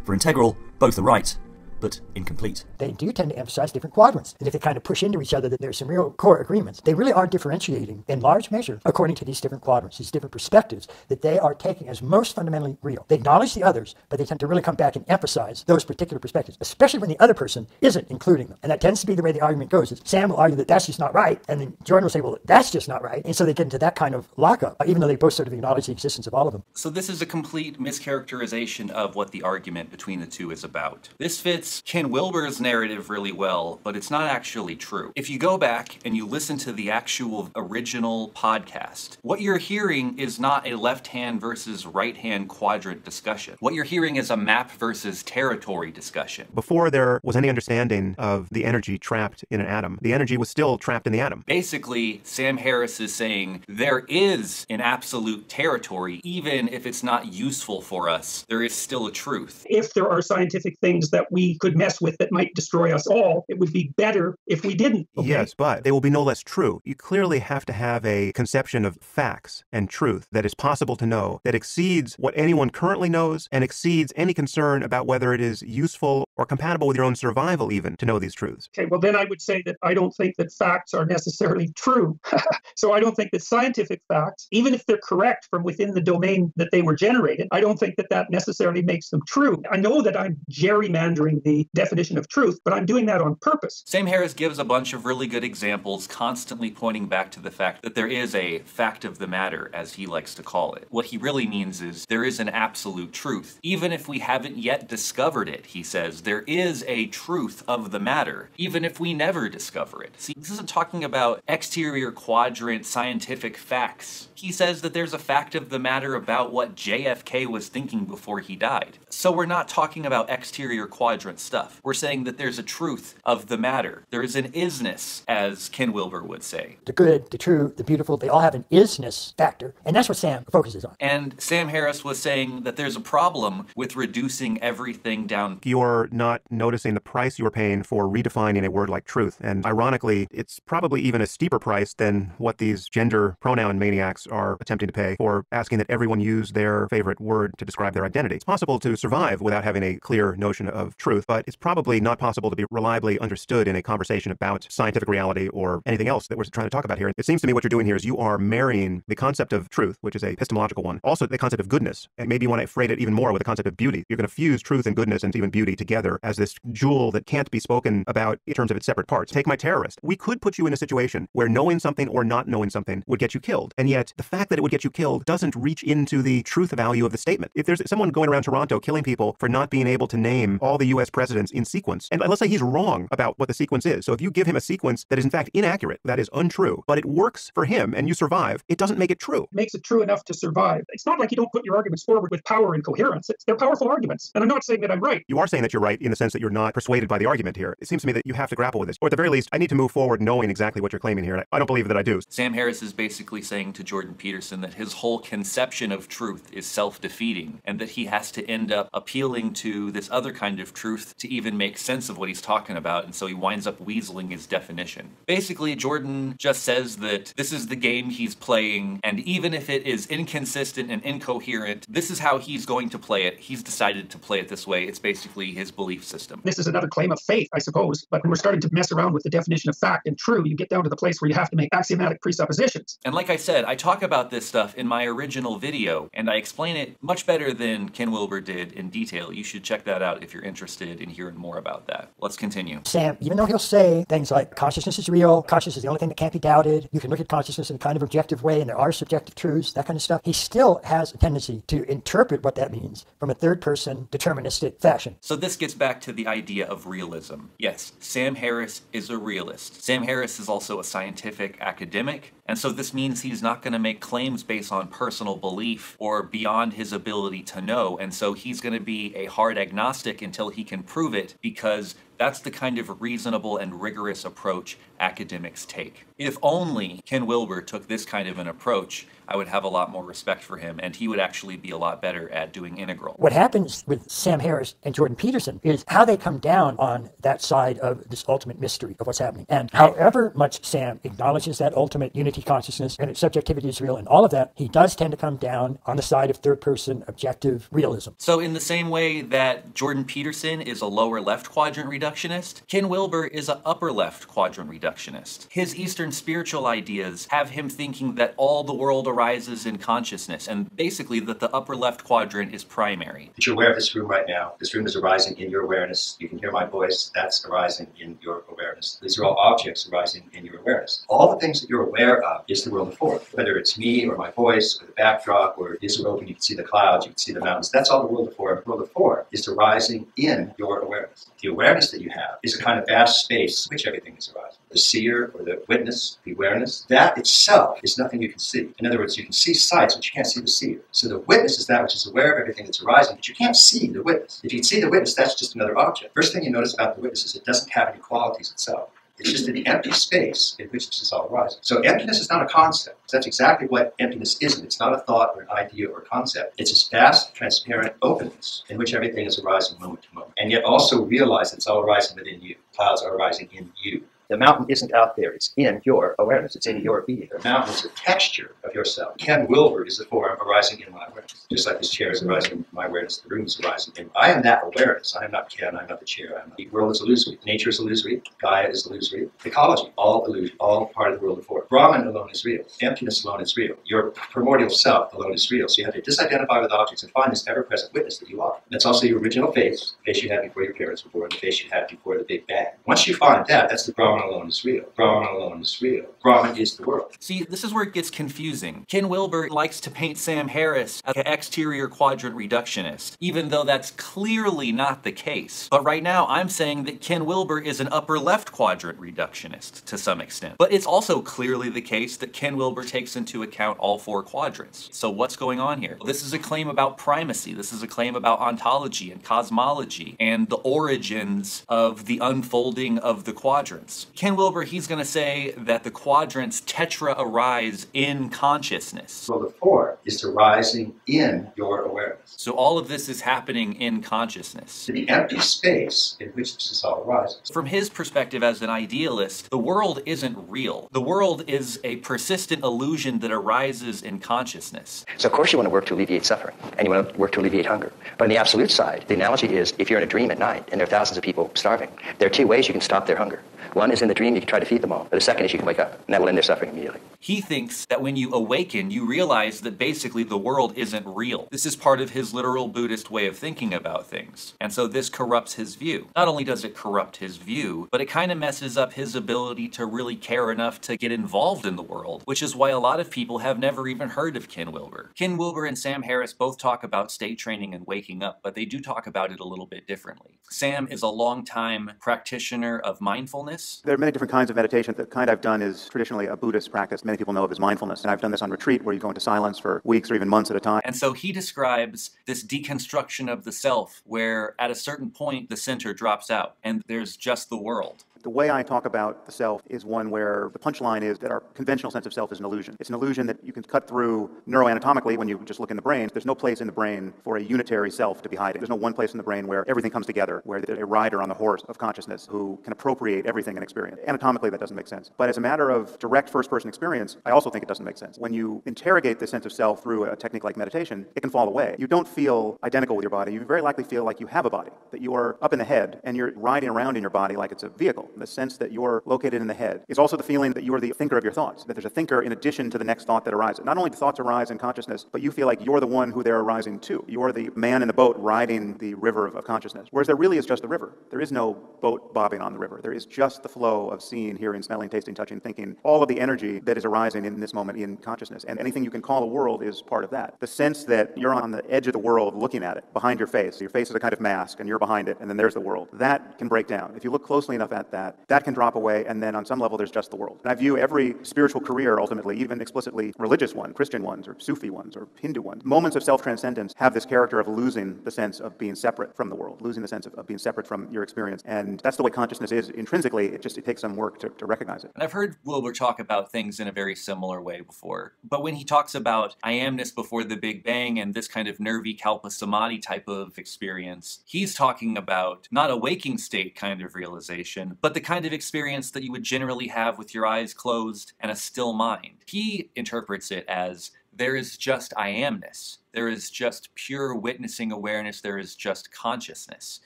For integral, both are right, but incomplete. They do tend to emphasize different quadrants. And if they kind of push into each other, that there's some real core agreements. They really are differentiating in large measure according to these different quadrants, these different perspectives that they are taking as most fundamentally real. They acknowledge the others, but they tend to really come back and emphasize those particular perspectives, especially when the other person isn't including them. And that tends to be the way the argument goes. Is Sam will argue that that's just not right, and then Jordan will say, well, that's just not right. And so they get into that kind of lockup, even though they both sort of acknowledge the existence of all of them. So this is a complete mischaracterization of what the argument between the two is about. This fits Ken Wilber's narrative really well, but it's not actually true. If you go back and you listen to the actual original podcast, what you're hearing is not a left hand versus right hand quadrant discussion. What you're hearing is a map versus territory discussion. Before there was any understanding of the energy trapped in an atom, the energy was still trapped in the atom. Basically, Sam Harris is saying there is an absolute territory, even if it's not useful for us, there is still a truth. If there are scientific things that we could mess with that might destroy us all. It would be better if we didn't. Okay? Yes, but they will be no less true. You clearly have to have a conception of facts and truth that is possible to know, that exceeds what anyone currently knows and exceeds any concern about whether it is useful or compatible with your own survival, even to know these truths. Okay, well, then I would say that I don't think that facts are necessarily true. so I don't think that scientific facts, even if they're correct from within the domain that they were generated, I don't think that that necessarily makes them true. I know that I'm gerrymandering the definition of truth, but I'm doing that on purpose. Sam Harris gives a bunch of really good examples, constantly pointing back to the fact that there is a fact of the matter, as he likes to call it. What he really means is there is an absolute truth. Even if we haven't yet discovered it, he says, there is a truth of the matter, even if we never discover it. See, this isn't talking about exterior quadrant scientific facts. He says that there's a fact of the matter about what JFK was thinking before he died. So we're not talking about exterior quadrant stuff. We're saying that there's a truth of the matter. There is an isness, as Ken Wilber would say. The good, the true, the beautiful, they all have an isness factor. And that's what Sam focuses on. And Sam Harris was saying that there's a problem with reducing everything down. You're not noticing the price you're paying for redefining a word like truth. And ironically, it's probably even a steeper price than what these gender pronoun maniacs are attempting to pay for asking that everyone use their favorite word to describe their identity. It's possible to survive without having a clear notion of truth, but it's probably not possible to be reliably understood in a conversation about scientific reality or anything else that we're trying to talk about here. It seems to me what you're doing here is you are marrying the concept of truth, which is a epistemological one, also the concept of goodness, and maybe you want to freight it even more with the concept of beauty. You're going to fuse truth and goodness and even beauty together as this jewel that can't be spoken about in terms of its separate parts. Take my terrorist. We could put you in a situation where knowing something or not knowing something would get you killed, and yet the fact that it would get you killed doesn't reach into the truth value of the statement. If there's someone going around Toronto killing people for not being able to name all the US presidents in sequence, and let's say he's wrong about what the sequence is. So if you give him a sequence that is in fact inaccurate, that is untrue, but it works for him and you survive, it doesn't make it true. It makes it true enough to survive. It's not like you don't put your arguments forward with power and coherence. It's, they're powerful arguments. And I'm not saying that I'm right. You are saying that you're right in the sense that you're not persuaded by the argument here. It seems to me that you have to grapple with this. Or at the very least, I need to move forward knowing exactly what you're claiming here. And I don't believe that I do. Sam Harris is basically saying to Jordan Peterson that his whole conception of truth is self defeating and that he has to end up appealing to this other kind of truth to even make sense of what he's talking about. And so he winds up weaseling his definition. Basically, Jordan just says that this is the game he's playing, and even if it is inconsistent and incoherent, this is how he's going to play it. He's decided to play it this way. It's basically his belief system. This is another claim of faith, I suppose. But when we're starting to mess around with the definition of fact and true, you get down to the place where you have to make axiomatic presuppositions. And like I said, I talk about this stuff in my original video, and I explain it much better than Ken Wilber did in detail. You should check that out if you're interested in hearing more about that. Let's continue. Sam, even though he'll say things like consciousness is real, consciousness is the only thing that can't be doubted, you can look at consciousness in a kind of objective way, and there are subjective truths, that kind of stuff, he still has a tendency to interpret what that means from a third person deterministic fashion. So this gets back to the idea of realism. Yes, Sam Harris is a realist. Sam Harris is also a scientific academic, and so this means he's not going to make claims based on personal belief or beyond his ability to know. And so he's going to be a hard agnostic until he can prove it because that's the kind of reasonable and rigorous approach academics take. If only Ken Wilber took this kind of an approach, I would have a lot more respect for him and he would actually be a lot better at doing integral. What happens with Sam Harris and Jordan Peterson is how they come down on that side of this ultimate mystery of what's happening. And however much Sam acknowledges that ultimate unity consciousness and its subjectivity is real and all of that, he does tend to come down on the side of third person objective realism. So, in the same way that Jordan Peterson is a lower left quadrant reductionist, Ken Wilber is an upper left quadrant reductionist. His Eastern spiritual ideas have him thinking that all the world arises in consciousness, and basically that the upper left quadrant is primary. But you're aware of this room right now. This room is arising in your awareness. You can hear my voice. That's arising in your awareness. These are all objects arising in your awareness. All the things that you're aware of is the world of form. Whether it's me or my voice or the backdrop or is a open, you can see the clouds, you can see the mountains. That's all the world of form. The world of form is arising in your awareness. The awareness that you have is a kind of vast space in which everything is arising. The seer or the witness, the awareness, that itself is nothing you can see. In other words, you can see sights, but you can't see the seer. So the witness is that which is aware of everything that's arising, but you can't see the witness. If you can see the witness, that's just another object. First thing you notice about the witness is it doesn't have any qualities itself. It's just an empty space in which this is all arises. So emptiness is not a concept. That's exactly what emptiness isn't. It's not a thought or an idea or a concept. It's this vast, transparent openness in which everything is arising moment to moment. And yet also realize it's all arising within you. Clouds are arising in you. The mountain isn't out there, it's in your awareness, it's in your being. The mountain is a texture of yourself. Ken Wilber is the form arising in my awareness. Just like this chair is arising in my awareness, the room is arising. And I am that awareness. I am not Ken, I'm not the chair, I'm not. The world is illusory. Nature is illusory. Gaia is illusory. Ecology, all illusion, all part of the world of form. Brahman alone is real. Emptiness alone is real. Your primordial self alone is real. So you have to disidentify with objects and find this ever-present witness that you are. That's also your original face, the face you had before your parents were born, the face you had before the Big Bang. Once you find that, that's the Brahman alone is real. Brahman alone is real. Brahman is the world. See, this is where it gets confusing. Ken Wilber likes to paint Sam Harris as an exterior quadrant reductionist, even though that's clearly not the case. But right now, I'm saying that Ken Wilber is an upper left quadrant reductionist to some extent. But it's also clearly the case that Ken Wilber takes into account all four quadrants. So what's going on here? This is a claim about primacy. This is a claim about ontology and cosmology and the origins of the unfolding of the quadrants. Ken Wilber, he's going to say that the quadrants tetra arise in consciousness. So the four is to rising in your awareness. So all of this is happening in consciousness. To the empty space in which this is all arises. From his perspective as an idealist, the world isn't real. The world is a persistent illusion that arises in consciousness. So of course you want to work to alleviate suffering, and you want to work to alleviate hunger. But on the absolute side, the analogy is if you're in a dream at night and there are thousands of people starving, there are two ways you can stop their hunger. One is in the dream, you can try to feed them all. But the second is you can wake up, and that will end their suffering immediately. He thinks that when you awaken, you realize that basically the world isn't real. This is part of his literal Buddhist way of thinking about things. And so this corrupts his view. Not only does it corrupt his view, but it kind of messes up his ability to really care enough to get involved in the world, which is why a lot of people have never even heard of Ken Wilber. Ken Wilber and Sam Harris both talk about state training and waking up, but they do talk about it a little bit differently. Sam is a longtime practitioner of mindfulness. There are many different kinds of meditation. The kind I've done is traditionally a Buddhist practice many people know of as mindfulness. And I've done this on retreat where you go into silence for weeks or even months at a time. And so he describes this deconstruction of the self where at a certain point the center drops out and there's just the world. The way I talk about the self is one where the punchline is that our conventional sense of self is an illusion. It's an illusion that you can cut through neuroanatomically when you just look in the brain. There's no place in the brain for a unitary self to be hiding. There's no one place in the brain where everything comes together, where there's a rider on the horse of consciousness who can appropriate everything in experience. Anatomically, that doesn't make sense. But as a matter of direct first person experience, I also think it doesn't make sense. When you interrogate the sense of self through a technique like meditation, it can fall away. You don't feel identical with your body. You very likely feel like you have a body, that you are up in the head and you're riding around in your body like it's a vehicle. The sense that you're located in the head. It's also the feeling that you are the thinker of your thoughts, that there's a thinker in addition to the next thought that arises. Not only do thoughts arise in consciousness, but you feel like you're the one who they're arising to. You're the man in the boat riding the river of, of consciousness. Whereas there really is just the river. There is no boat bobbing on the river. There is just the flow of seeing, hearing, smelling, tasting, touching, thinking, all of the energy that is arising in this moment in consciousness. And anything you can call a world is part of that. The sense that you're on the edge of the world looking at it, behind your face. Your face is a kind of mask, and you're behind it, and then there's the world. That can break down. If you look closely enough at that, that can drop away, and then on some level, there's just the world. And I view every spiritual career, ultimately, even explicitly religious one, Christian ones, or Sufi ones, or Hindu ones, moments of self transcendence have this character of losing the sense of being separate from the world, losing the sense of, of, being separate from your experience. And that's the way consciousness is intrinsically. It just it takes some work to, to recognize it. And I've heard Wilber talk about things in a very similar way before. But when he talks about I amness before the Big Bang and this kind of nirvikalpa samadhi type of experience, he's talking about not a waking state kind of realization, but the kind of experience that you would generally have with your eyes closed and a still mind. He interprets it as there is just I amness. There is just pure witnessing awareness. There is just consciousness.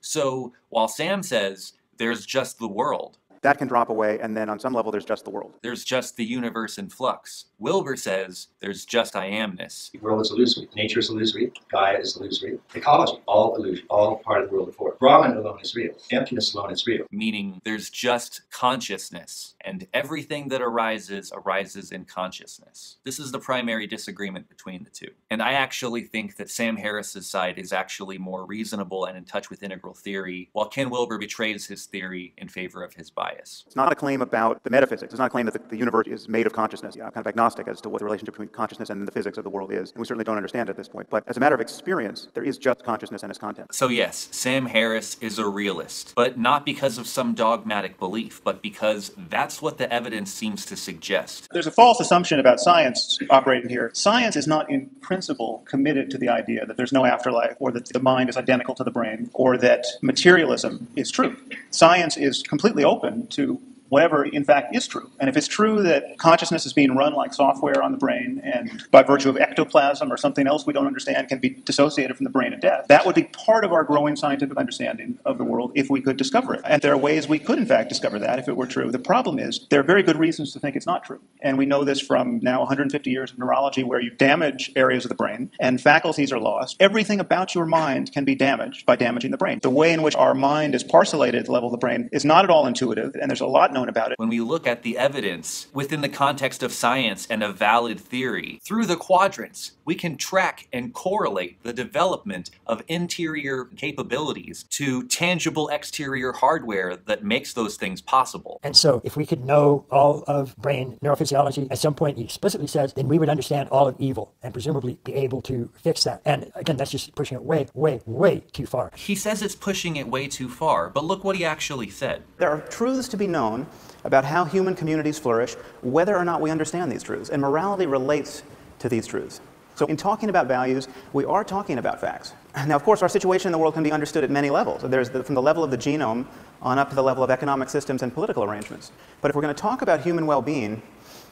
So while Sam says there's just the world, that can drop away, and then on some level, there's just the world. There's just the universe in flux. Wilber says there's just I amness. The world is illusory. Nature is illusory. Gaia is illusory. Ecology, all illusion, all part of the world of form. Brahman alone is real. Emptiness alone is real. Meaning there's just consciousness, and everything that arises arises in consciousness. This is the primary disagreement between the two. And I actually think that Sam Harris's side is actually more reasonable and in touch with integral theory, while Ken Wilber betrays his theory in favor of his bias. Bias. It's not a claim about the metaphysics. It's not a claim that the, the universe is made of consciousness. Yeah, I'm kind of agnostic as to what the relationship between consciousness and the physics of the world is. And we certainly don't understand it at this point. But as a matter of experience, there is just consciousness and its content. So, yes, Sam Harris is a realist, but not because of some dogmatic belief, but because that's what the evidence seems to suggest. There's a false assumption about science operating here. Science is not in principle committed to the idea that there's no afterlife or that the mind is identical to the brain or that materialism is true. Science is completely open to whatever in fact is true. And if it's true that consciousness is being run like software on the brain and by virtue of ectoplasm or something else we don't understand can be dissociated from the brain at death, that would be part of our growing scientific understanding of the world if we could discover it. And there are ways we could in fact discover that if it were true. The problem is there are very good reasons to think it's not true. And we know this from now 150 years of neurology where you damage areas of the brain and faculties are lost. Everything about your mind can be damaged by damaging the brain. The way in which our mind is parcellated at the level of the brain is not at all intuitive and there's a lot known about it. When we look at the evidence within the context of science and a valid theory, through the quadrants, we can track and correlate the development of interior capabilities to tangible exterior hardware that makes those things possible. And so, if we could know all of brain neurophysiology, at some point he explicitly says, then we would understand all of evil and presumably be able to fix that. And again, that's just pushing it way, way, way too far. He says it's pushing it way too far, but look what he actually said. There are truths to be known about how human communities flourish, whether or not we understand these truths. And morality relates to these truths. So, in talking about values, we are talking about facts. Now, of course, our situation in the world can be understood at many levels. There's the, from the level of the genome on up to the level of economic systems and political arrangements. But if we're going to talk about human well being,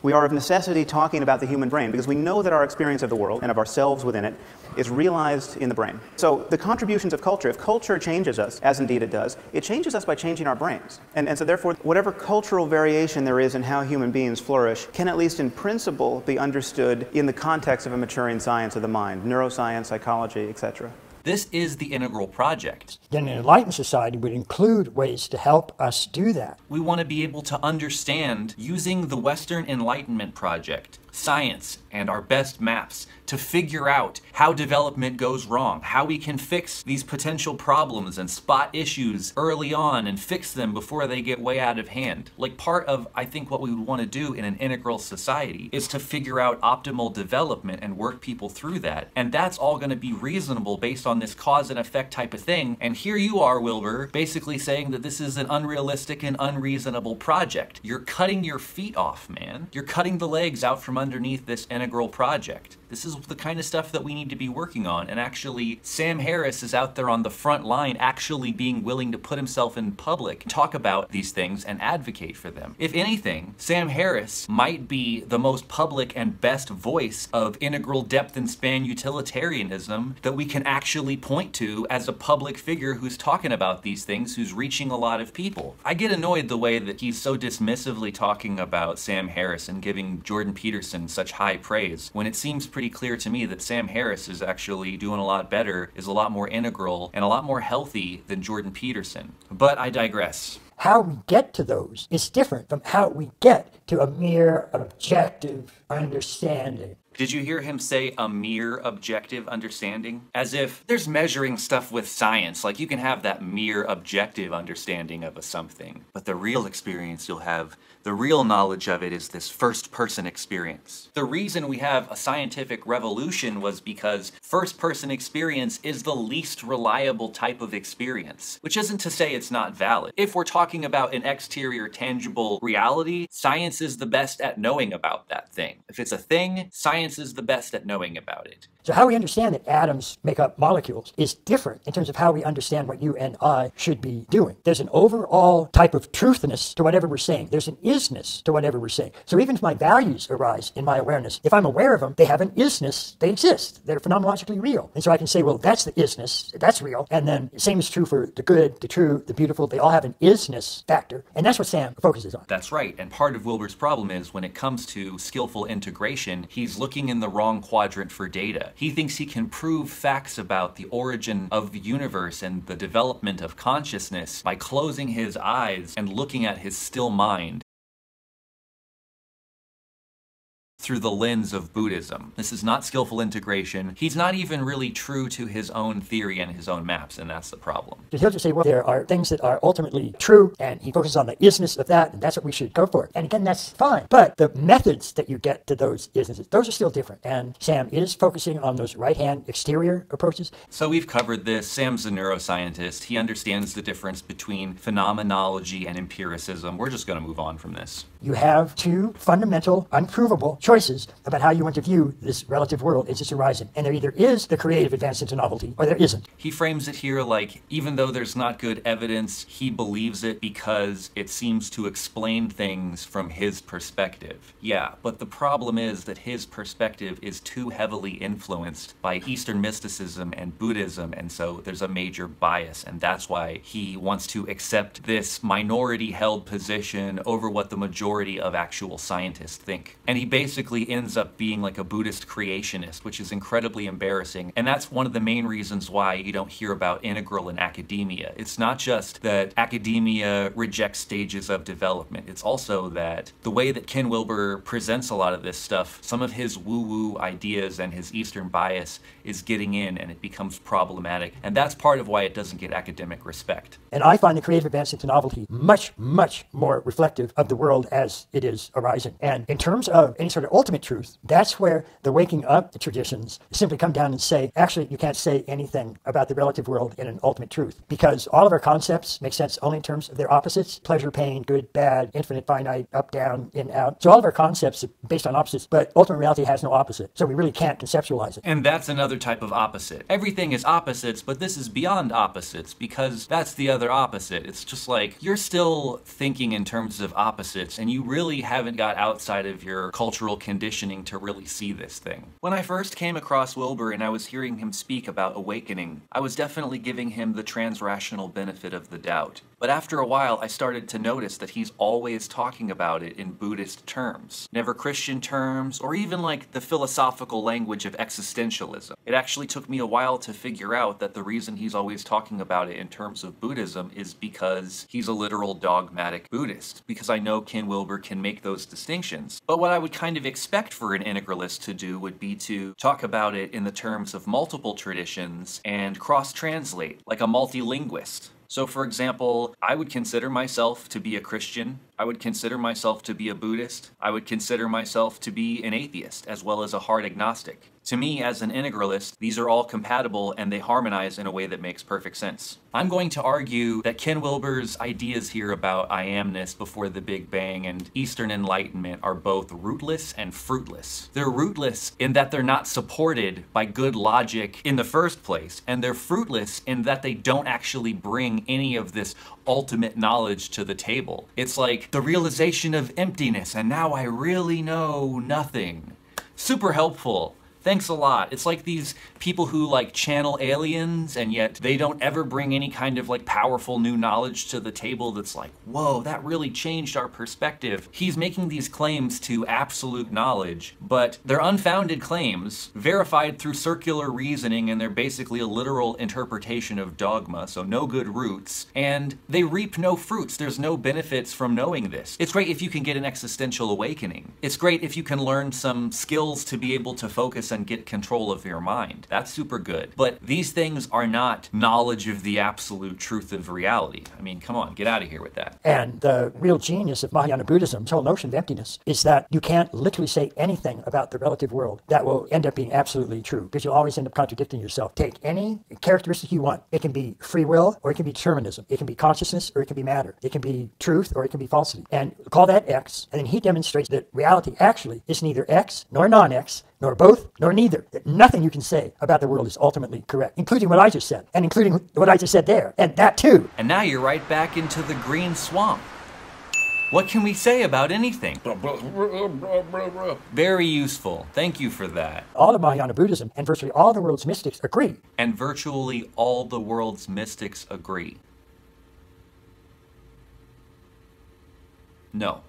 we are of necessity talking about the human brain because we know that our experience of the world and of ourselves within it is realized in the brain. So the contributions of culture, if culture changes us, as indeed it does, it changes us by changing our brains. And, and so therefore, whatever cultural variation there is in how human beings flourish can at least in principle be understood in the context of a maturing science of the mind, neuroscience, psychology, etc. This is the Integral Project. Then an enlightened society would include ways to help us do that. We want to be able to understand using the Western Enlightenment Project science and our best maps to figure out how development goes wrong, how we can fix these potential problems and spot issues early on and fix them before they get way out of hand. Like part of, I think, what we would want to do in an integral society is to figure out optimal development and work people through that. And that's all going to be reasonable based on this cause and effect type of thing. And here you are, Wilber, basically saying that this is an unrealistic and unreasonable project. You're cutting your feet off, man. You're cutting the legs out from underneath this integral project. This is the kind of stuff that we need to be working on. And actually, Sam Harris is out there on the front line, actually being willing to put himself in public, talk about these things, and advocate for them. If anything, Sam Harris might be the most public and best voice of integral depth and span utilitarianism that we can actually point to as a public figure who's talking about these things, who's reaching a lot of people. I get annoyed the way that he's so dismissively talking about Sam Harris and giving Jordan Peterson such high praise when it seems pretty clear to me that Sam Harris is actually doing a lot better, is a lot more integral, and a lot more healthy than Jordan Peterson. But I digress. How we get to those is different from how we get to a mere objective understanding. Did you hear him say a mere objective understanding? As if there's measuring stuff with science, like you can have that mere objective understanding of a something, but the real experience you'll have the real knowledge of it is this first person experience. The reason we have a scientific revolution was because first person experience is the least reliable type of experience, which isn't to say it's not valid. If we're talking about an exterior tangible reality, science is the best at knowing about that thing. If it's a thing, science is the best at knowing about it. So, how we understand that atoms make up molecules is different in terms of how we understand what you and I should be doing. There's an overall type of truthness to whatever we're saying, there's an isness to whatever we're saying. So, even if my values arise in my awareness, if I'm aware of them, they have an isness, they exist, they're phenomenologically real. And so I can say, well, that's the isness, that's real. And then the same is true for the good, the true, the beautiful, they all have an isness factor. And that's what Sam focuses on. That's right. And part of Wilber's problem is when it comes to skillful integration, he's looking in the wrong quadrant for data. He thinks he can prove facts about the origin of the universe and the development of consciousness by closing his eyes and looking at his still mind through the lens of Buddhism. This is not skillful integration. He's not even really true to his own theory and his own maps, and that's the problem. He'll just say, well, there are things that are ultimately true, and he focuses on the isness of that, and that's what we should go for. And again, that's fine. But the methods that you get to those isnesses, those are still different. And Sam is focusing on those right hand exterior approaches. So we've covered this. Sam's a neuroscientist. He understands the difference between phenomenology and empiricism. We're just going to move on from this. You have two fundamental, unprovable choices about how you want to view this relative world as it's horizon. And there either is the creative advance into novelty, or there isn't. He frames it here like even though there's not good evidence, he believes it because it seems to explain things from his perspective. Yeah, but the problem is that his perspective is too heavily influenced by Eastern mysticism and Buddhism, and so there's a major bias, and that's why he wants to accept this minority held position over what the majority of actual scientists think. And he basically ends up being like a Buddhist creationist, which is incredibly embarrassing. And that's one of the main reasons why you don't hear about integral in academia. It's not just that academia rejects stages of development, it's also that the way that Ken Wilber presents a lot of this stuff, some of his woo woo ideas and his Eastern bias is getting in and it becomes problematic. And that's part of why it doesn't get academic respect. And I find the creative advance into novelty much, much more reflective of the world as it is arising. And in terms of any sort of ultimate truth, that's where the waking up traditions simply come down and say, actually, you can't say anything about the relative world in an ultimate truth because all of our concepts make sense only in terms of their opposites pleasure, pain, good, bad, infinite, finite, up, down, in, out. So all of our concepts are based on opposites, but ultimate reality has no opposite. So we really can't conceptualize it. And that's another type of opposite. Everything is opposites, but this is beyond opposites because that's the other opposite. It's just like you're still thinking in terms of opposites and you really haven't got outside of your cultural conditioning to really see this thing. When I first came across Wilber and I was hearing him speak about awakening, I was definitely giving him the transrational benefit of the doubt. But after a while, I started to notice that he's always talking about it in Buddhist terms, never Christian terms, or even like the philosophical language of existentialism. It actually took me a while to figure out that the reason he's always talking about it in terms of Buddhism is because he's a literal dogmatic Buddhist, because I know Ken Wilber can make those distinctions. But what I would kind of expect for an integralist to do would be to talk about it in the terms of multiple traditions and cross translate, like a multilinguist. So, for example, I would consider myself to be a Christian. I would consider myself to be a Buddhist. I would consider myself to be an atheist, as well as a hard agnostic. To me, as an integralist, these are all compatible and they harmonize in a way that makes perfect sense. I'm going to argue that Ken Wilber's ideas here about I amness before the Big Bang and Eastern Enlightenment are both rootless and fruitless. They're rootless in that they're not supported by good logic in the first place, and they're fruitless in that they don't actually bring any of this ultimate knowledge to the table. It's like the realization of emptiness, and now I really know nothing. Super helpful. Thanks a lot. It's like these people who like channel aliens and yet they don't ever bring any kind of like powerful new knowledge to the table that's like, whoa, that really changed our perspective. He's making these claims to absolute knowledge, but they're unfounded claims, verified through circular reasoning, and they're basically a literal interpretation of dogma, so no good roots, and they reap no fruits. There's no benefits from knowing this. It's great if you can get an existential awakening. It's great if you can learn some skills to be able to focus and get control of your mind. That's super good. But these things are not knowledge of the absolute truth of reality. I mean, come on, get out of here with that. And the real genius of Mahayana Buddhism, the whole notion of emptiness, is that you can't literally say anything about the relative world that will end up being absolutely true because you'll always end up contradicting yourself. Take any characteristic you want. It can be free will or it can be determinism. It can be consciousness or it can be matter. It can be truth or it can be falsity. And call that X. And then he demonstrates that reality actually is neither X nor non X nor both, nor neither. That nothing you can say about the world is ultimately correct, including what I just said, and including what I just said there, and that too. And now you're right back into the green swamp. What can we say about anything? Very useful. Thank you for that. All of Mahayana Buddhism and virtually all the world's mystics agree. And virtually all the world's mystics agree. No.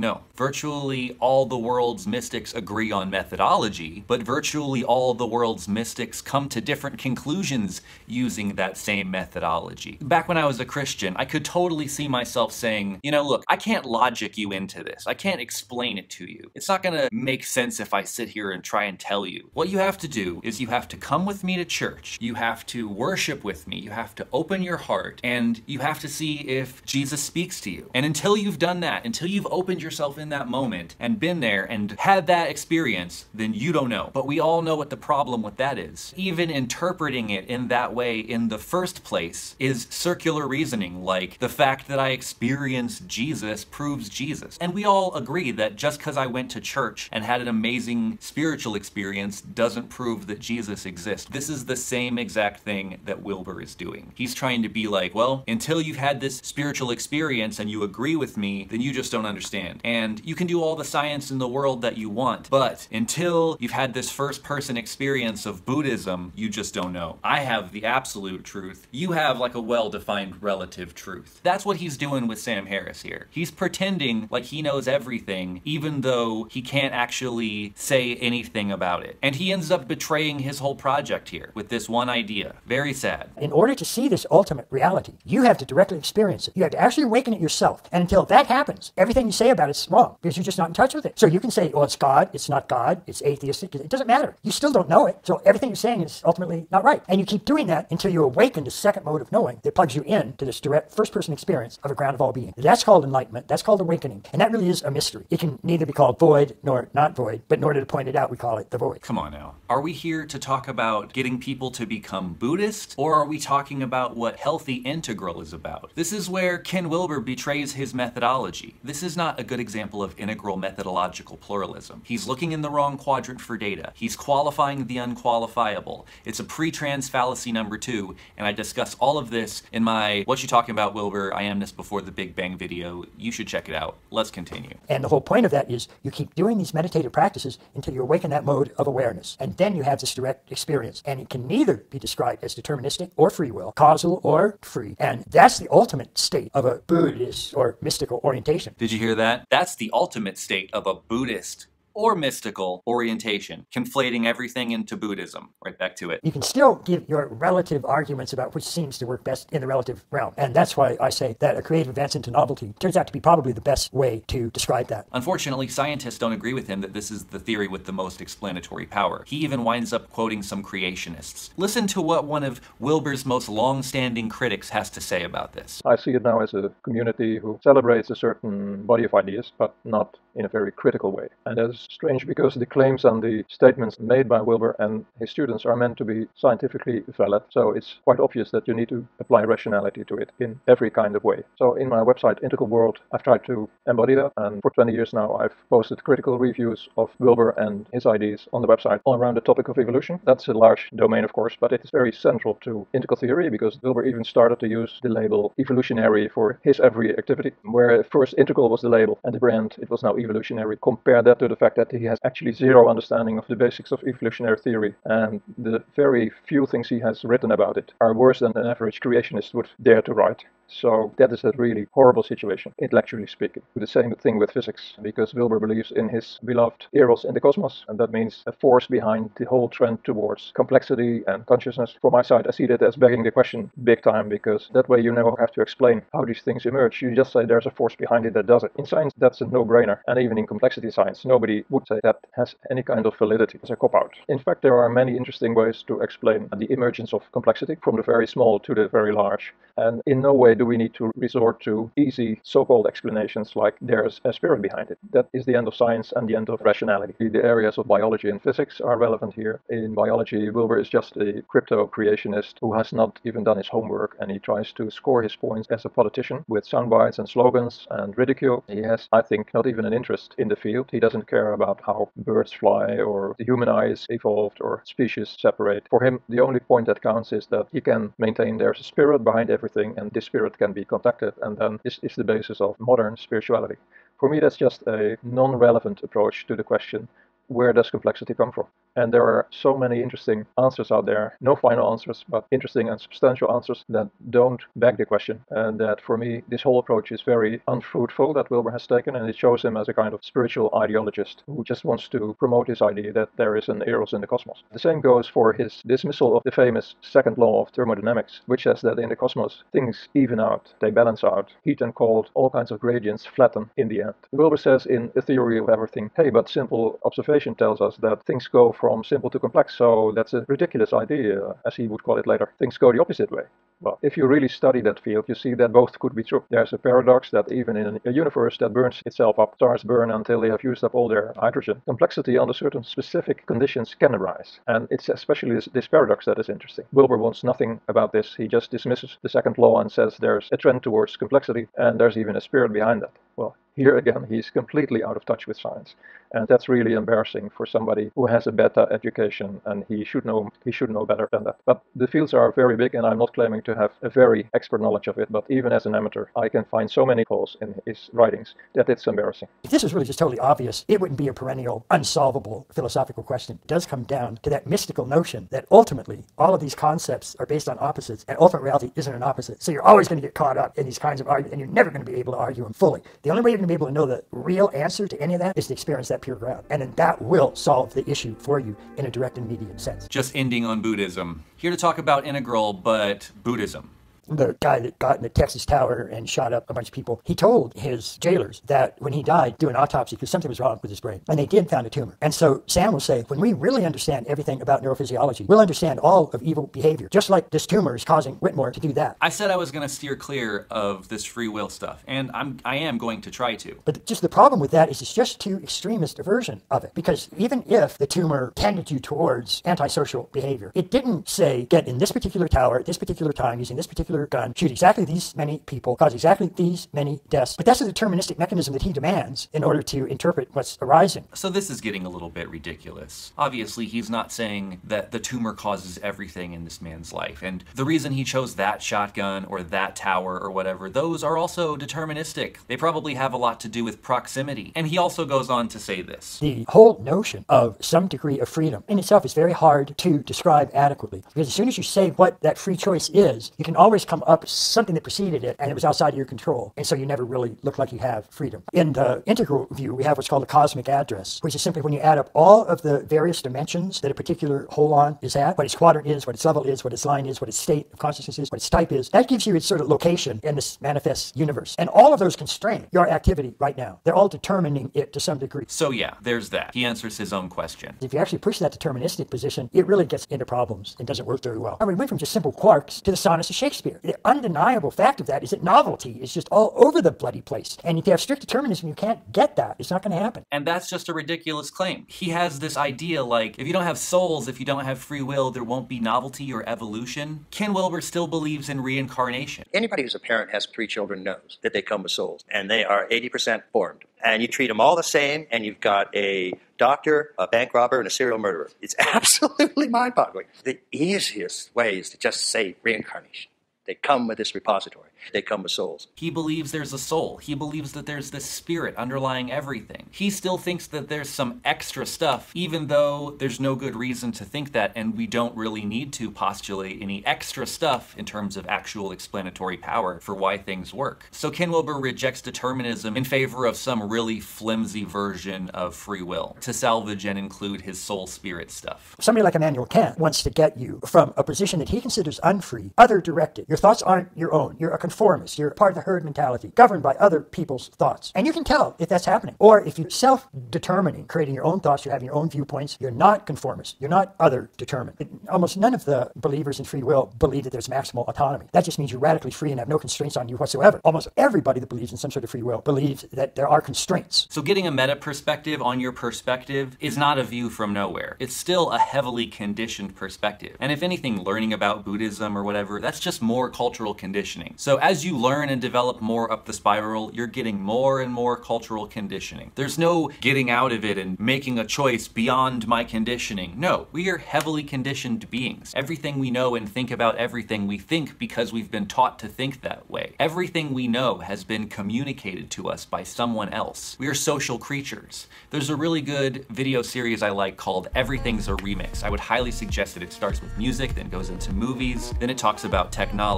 No. Virtually all the world's mystics agree on methodology, but virtually all the world's mystics come to different conclusions using that same methodology. Back when I was a Christian, I could totally see myself saying, you know, look, I can't logic you into this. I can't explain it to you. It's not gonna make sense if I sit here and try and tell you. What you have to do is you have to come with me to church. You have to worship with me. You have to open your heart and you have to see if Jesus speaks to you. And until you've done that, until you've opened yourself in that moment and been there and had that experience, then you don't know. But we all know what the problem with that is. Even interpreting it in that way in the first place is circular reasoning, like the fact that I experienced Jesus proves Jesus. And we all agree that just because I went to church and had an amazing spiritual experience doesn't prove that Jesus exists. This is the same exact thing that Wilber is doing. He's trying to be like, well, until you've had this spiritual experience and you agree with me, then you just don't understand. And you can do all the science in the world that you want, but until you've had this first person experience of Buddhism, you just don't know. I have the absolute truth. You have like a well defined relative truth. That's what he's doing with Sam Harris here. He's pretending like he knows everything, even though he can't actually say anything about it. And he ends up betraying his whole project here with this one idea. Very sad. In order to see this ultimate reality, you have to directly experience it. You have to actually awaken it yourself. And until that happens, everything you say about it's wrong because you're just not in touch with it. So you can say, well, it's God, it's not God, it's atheistic. It doesn't matter. You still don't know it. So everything you're saying is ultimately not right. And you keep doing that until you awaken the second mode of knowing that plugs you in to this direct first person experience of a ground of all being. That's called enlightenment. That's called awakening. And that really is a mystery. It can neither be called void nor not void, but in order to point it out, we call it the void. Come on now. Are we here to talk about getting people to become Buddhist, or are we talking about what healthy integral is about? This is where Ken Wilber betrays his methodology. This is not a good example of integral methodological pluralism. He's looking in the wrong quadrant for data. He's qualifying the unqualifiable. It's a pre-trans fallacy number two, and I discuss all of this in my What You Talking About, Wilber? I Am This Before the Big Bang video. You should check it out. Let's continue. And the whole point of that is you keep doing these meditative practices until you awaken that mode of awareness. And then you have this direct experience. And it can neither be described as deterministic or free will, causal or free. And that's the ultimate state of a Buddhist or mystical orientation. Did you hear that? That's the ultimate state of a Buddhist or mystical orientation, conflating everything into Buddhism. Right back to it. You can still give your relative arguments about which seems to work best in the relative realm. And that's why I say that a creative advance into novelty turns out to be probably the best way to describe that. Unfortunately, scientists don't agree with him that this is the theory with the most explanatory power. He even winds up quoting some creationists. Listen to what one of Wilber's most long-standing critics has to say about this. I see it now as a community who celebrates a certain body of ideas, but not in a very critical way. And that's strange because the claims and the statements made by Wilber and his students are meant to be scientifically valid. So it's quite obvious that you need to apply rationality to it in every kind of way. So in my website, Integral World, I've tried to embody that. And for 20 years now, I've posted critical reviews of Wilber and his ideas on the website all around the topic of evolution. That's a large domain, of course, but it is very central to integral theory because Wilber even started to use the label evolutionary for his every activity. Where first integral was the label and the brand, it was now evolutionary. Compare that to the fact that he has actually zero understanding of the basics of evolutionary theory, and the very few things he has written about it are worse than an average creationist would dare to write. So that is a really horrible situation, intellectually speaking. The same thing with physics, because Wilber believes in his beloved eros in the cosmos, and that means a force behind the whole trend towards complexity and consciousness. From my side, I see that as begging the question big time, because that way you never have to explain how these things emerge. You just say there's a force behind it that does it. In science, that's a no-brainer, and even in complexity science, nobody would say that has any kind of validity as a cop-out. In fact, there are many interesting ways to explain the emergence of complexity, from the very small to the very large, and in no way do we need to resort to easy so-called explanations like there's a spirit behind it. That is the end of science and the end of rationality. The areas of biology and physics are relevant here. In biology, Wilber is just a crypto creationist who has not even done his homework and he tries to score his points as a politician with soundbites and slogans and ridicule. He has, I think, not even an interest in the field. He doesn't care about how birds fly or the human eyes evolved or species separate. For him, the only point that counts is that he can maintain there's a spirit behind everything and this spirit can be contacted, and then this is the basis of modern spirituality. For me, that's just a non relevant approach to the question where does complexity come from? And there are so many interesting answers out there, no final answers, but interesting and substantial answers that don't beg the question. And that for me, this whole approach is very unfruitful that Wilber has taken, and it shows him as a kind of spiritual ideologist who just wants to promote his idea that there is an eros in the cosmos. The same goes for his dismissal of the famous second law of thermodynamics, which says that in the cosmos things even out, they balance out, heat and cold, all kinds of gradients flatten in the end. Wilber says in A Theory of Everything, hey, but simple observation tells us that things go from simple to complex, so that's a ridiculous idea, as he would call it later. Things go the opposite way. But if you really study that field, you see that both could be true. There's a paradox that even in a universe that burns itself up, stars burn until they have used up all their hydrogen. Complexity under certain specific conditions can arise. And it's especially this, this paradox that is interesting. Wilber wants nothing about this. He just dismisses the second law and says there's a trend towards complexity and there's even a spirit behind that. Well, here again, he's completely out of touch with science. And that's really embarrassing for somebody who has a better education and he should know he should know better than that. But the fields are very big and I'm not claiming to have a very expert knowledge of it, but even as an amateur, I can find so many holes in his writings that it's embarrassing. If this is really just totally obvious, it wouldn't be a perennial, unsolvable philosophical question. It does come down to that mystical notion that ultimately all of these concepts are based on opposites and ultimate reality isn't an opposite. So you're always going to get caught up in these kinds of arguments and you're never going to be able to argue them fully. The only way you're going to be able to know the real answer to any of that is to experience that pure ground. And then that will solve the issue for you in a direct and immediate sense. Just ending on Buddhism. Here to talk about integral, but Buddhism Buddhism the guy that got in the Texas Tower and shot up a bunch of people, he told his jailers that when he died, do an autopsy because something was wrong with his brain. And they did found a tumor. And so Sam will say, when we really understand everything about neurophysiology, we'll understand all of evil behavior, just like this tumor is causing Whitman to do that. I said I was going to steer clear of this free will stuff, and I'm, I am going to try to. But just the problem with that is it's just too extremist a version of it. Because even if the tumor tended you towards antisocial behavior, it didn't say, get in this particular tower at this particular time using this particular gun, shoot exactly these many people, cause exactly these many deaths. But that's a deterministic mechanism that he demands in order to interpret what's arising. So this is getting a little bit ridiculous. Obviously, he's not saying that the tumor causes everything in this man's life. And the reason he chose that shotgun or that tower or whatever, those are also deterministic. They probably have a lot to do with proximity. And he also goes on to say this. The whole notion of some degree of freedom in itself is very hard to describe adequately. Because as soon as you say what that free choice is, you can always come up something that preceded it and it was outside of your control. And so you never really look like you have freedom. In the integral view, we have what's called a cosmic address, which is simply when you add up all of the various dimensions that a particular holon is at, what its quadrant is, what its level is, what its line is, what its state of consciousness is, what its type is, that gives you its sort of location in this manifest universe. And all of those constrain your activity right now. They're all determining it to some degree. So yeah, there's that. He answers his own question. If you actually push that deterministic position, it really gets into problems and doesn't work very well. I mean, we went from just simple quarks to the sonnets of Shakespeare. The undeniable fact of that is that novelty is just all over the bloody place. And if you have strict determinism, you can't get that. It's not going to happen. And that's just a ridiculous claim. He has this idea like, if you don't have souls, if you don't have free will, there won't be novelty or evolution. Ken Wilber still believes in reincarnation. Anybody who's a parent has three children knows that they come with souls, and they are 80% formed. And you treat them all the same, and you've got a doctor, a bank robber, and a serial murderer. It's absolutely mind boggling. The easiest way is to just say reincarnation. They come with this repository. They come with souls. He believes there's a soul. He believes that there's this spirit underlying everything. He still thinks that there's some extra stuff, even though there's no good reason to think that, and we don't really need to postulate any extra stuff in terms of actual explanatory power for why things work. So Ken Wilber rejects determinism in favor of some really flimsy version of free will to salvage and include his soul spirit stuff. Somebody like Immanuel Kant wants to get you from a position that he considers unfree, other directed. Your thoughts aren't your own. You're a conformist. You're part of the herd mentality, governed by other people's thoughts. And you can tell if that's happening. Or if you're self determining, creating your own thoughts, you're having your own viewpoints, you're not conformist. You're not other determined. It, almost none of the believers in free will believe that there's maximal autonomy. That just means you're radically free and have no constraints on you whatsoever. Almost everybody that believes in some sort of free will believes that there are constraints. So getting a meta perspective on your perspective is not a view from nowhere. It's still a heavily conditioned perspective. And if anything, learning about Buddhism or whatever, that's just more cultural conditioning. So as you learn and develop more up the spiral, you're getting more and more cultural conditioning. There's no getting out of it and making a choice beyond my conditioning. No, we are heavily conditioned beings. Everything we know and think about everything we think because we've been taught to think that way. Everything we know has been communicated to us by someone else. We are social creatures. There's a really good video series I like called Everything's a Remix. I would highly suggest it. It starts with music, then goes into movies, then it talks about technology.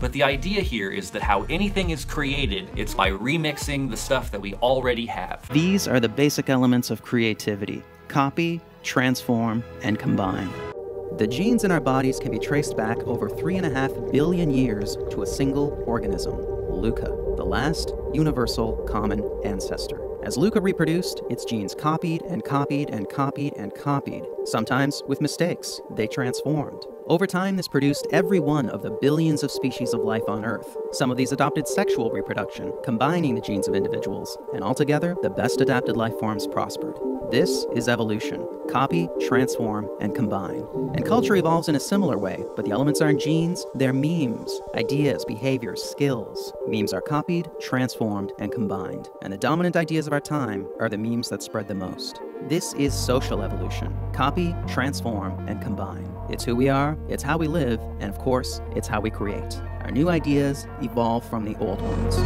But the idea here is that how anything is created, it's by remixing the stuff that we already have. These are the basic elements of creativity copy, transform, and combine. The genes in our bodies can be traced back over 3.5 billion years to a single organism, LUCA, the last universal common ancestor. As LUCA reproduced, its genes copied and copied and copied and copied. Sometimes with mistakes, they transformed. Over time, this produced every one of the billions of species of life on Earth. Some of these adopted sexual reproduction, combining the genes of individuals, and altogether, the best adapted life forms prospered. This is evolution copy, transform, and combine. And culture evolves in a similar way, but the elements aren't genes, they're memes, ideas, behaviors, skills. Memes are copied, transformed, and combined. And the dominant ideas of our time are the memes that spread the most. This is social evolution copy, transform, and combine. It's who we are, it's how we live, and of course, it's how we create. Our new ideas evolve from the old ones.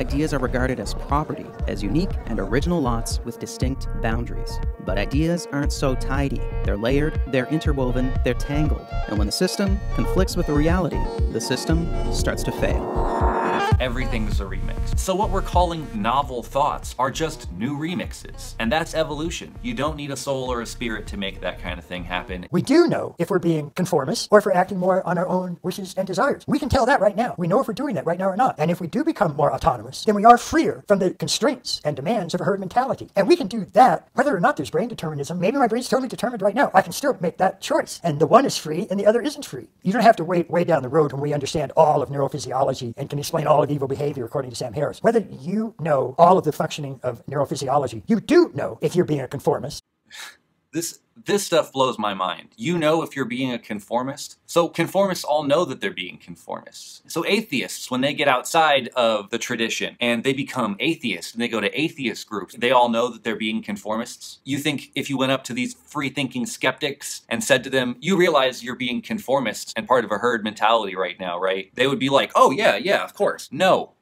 Ideas are regarded as property, as unique and original lots with distinct boundaries. But ideas aren't so tidy. They're layered, they're interwoven, they're tangled. And when the system conflicts with the reality, the system starts to fail everything's a remix. So what we're calling novel thoughts are just new remixes. And that's evolution. You don't need a soul or a spirit to make that kind of thing happen. We do know if we're being conformist or if we're acting more on our own wishes and desires. We can tell that right now. We know if we're doing that right now or not. And if we do become more autonomous, then we are freer from the constraints and demands of a herd mentality. And we can do that whether or not there's brain determinism. Maybe my brain's totally determined right now. I can still make that choice. And the one is free and the other isn't free. You don't have to wait way down the road when we understand all of neurophysiology and can explain all of evil behavior according to Sam Harris. Whether you know all of the functioning of neurophysiology, you do know if you're being a conformist. This this stuff blows my mind. You know if you're being a conformist. So conformists all know that they're being conformists. So atheists, when they get outside of the tradition and they become atheists and they go to atheist groups, they all know that they're being conformists. You think if you went up to these free thinking skeptics and said to them, you realize you're being conformists and part of a herd mentality right now, right? They would be like, oh yeah, yeah, of course. No,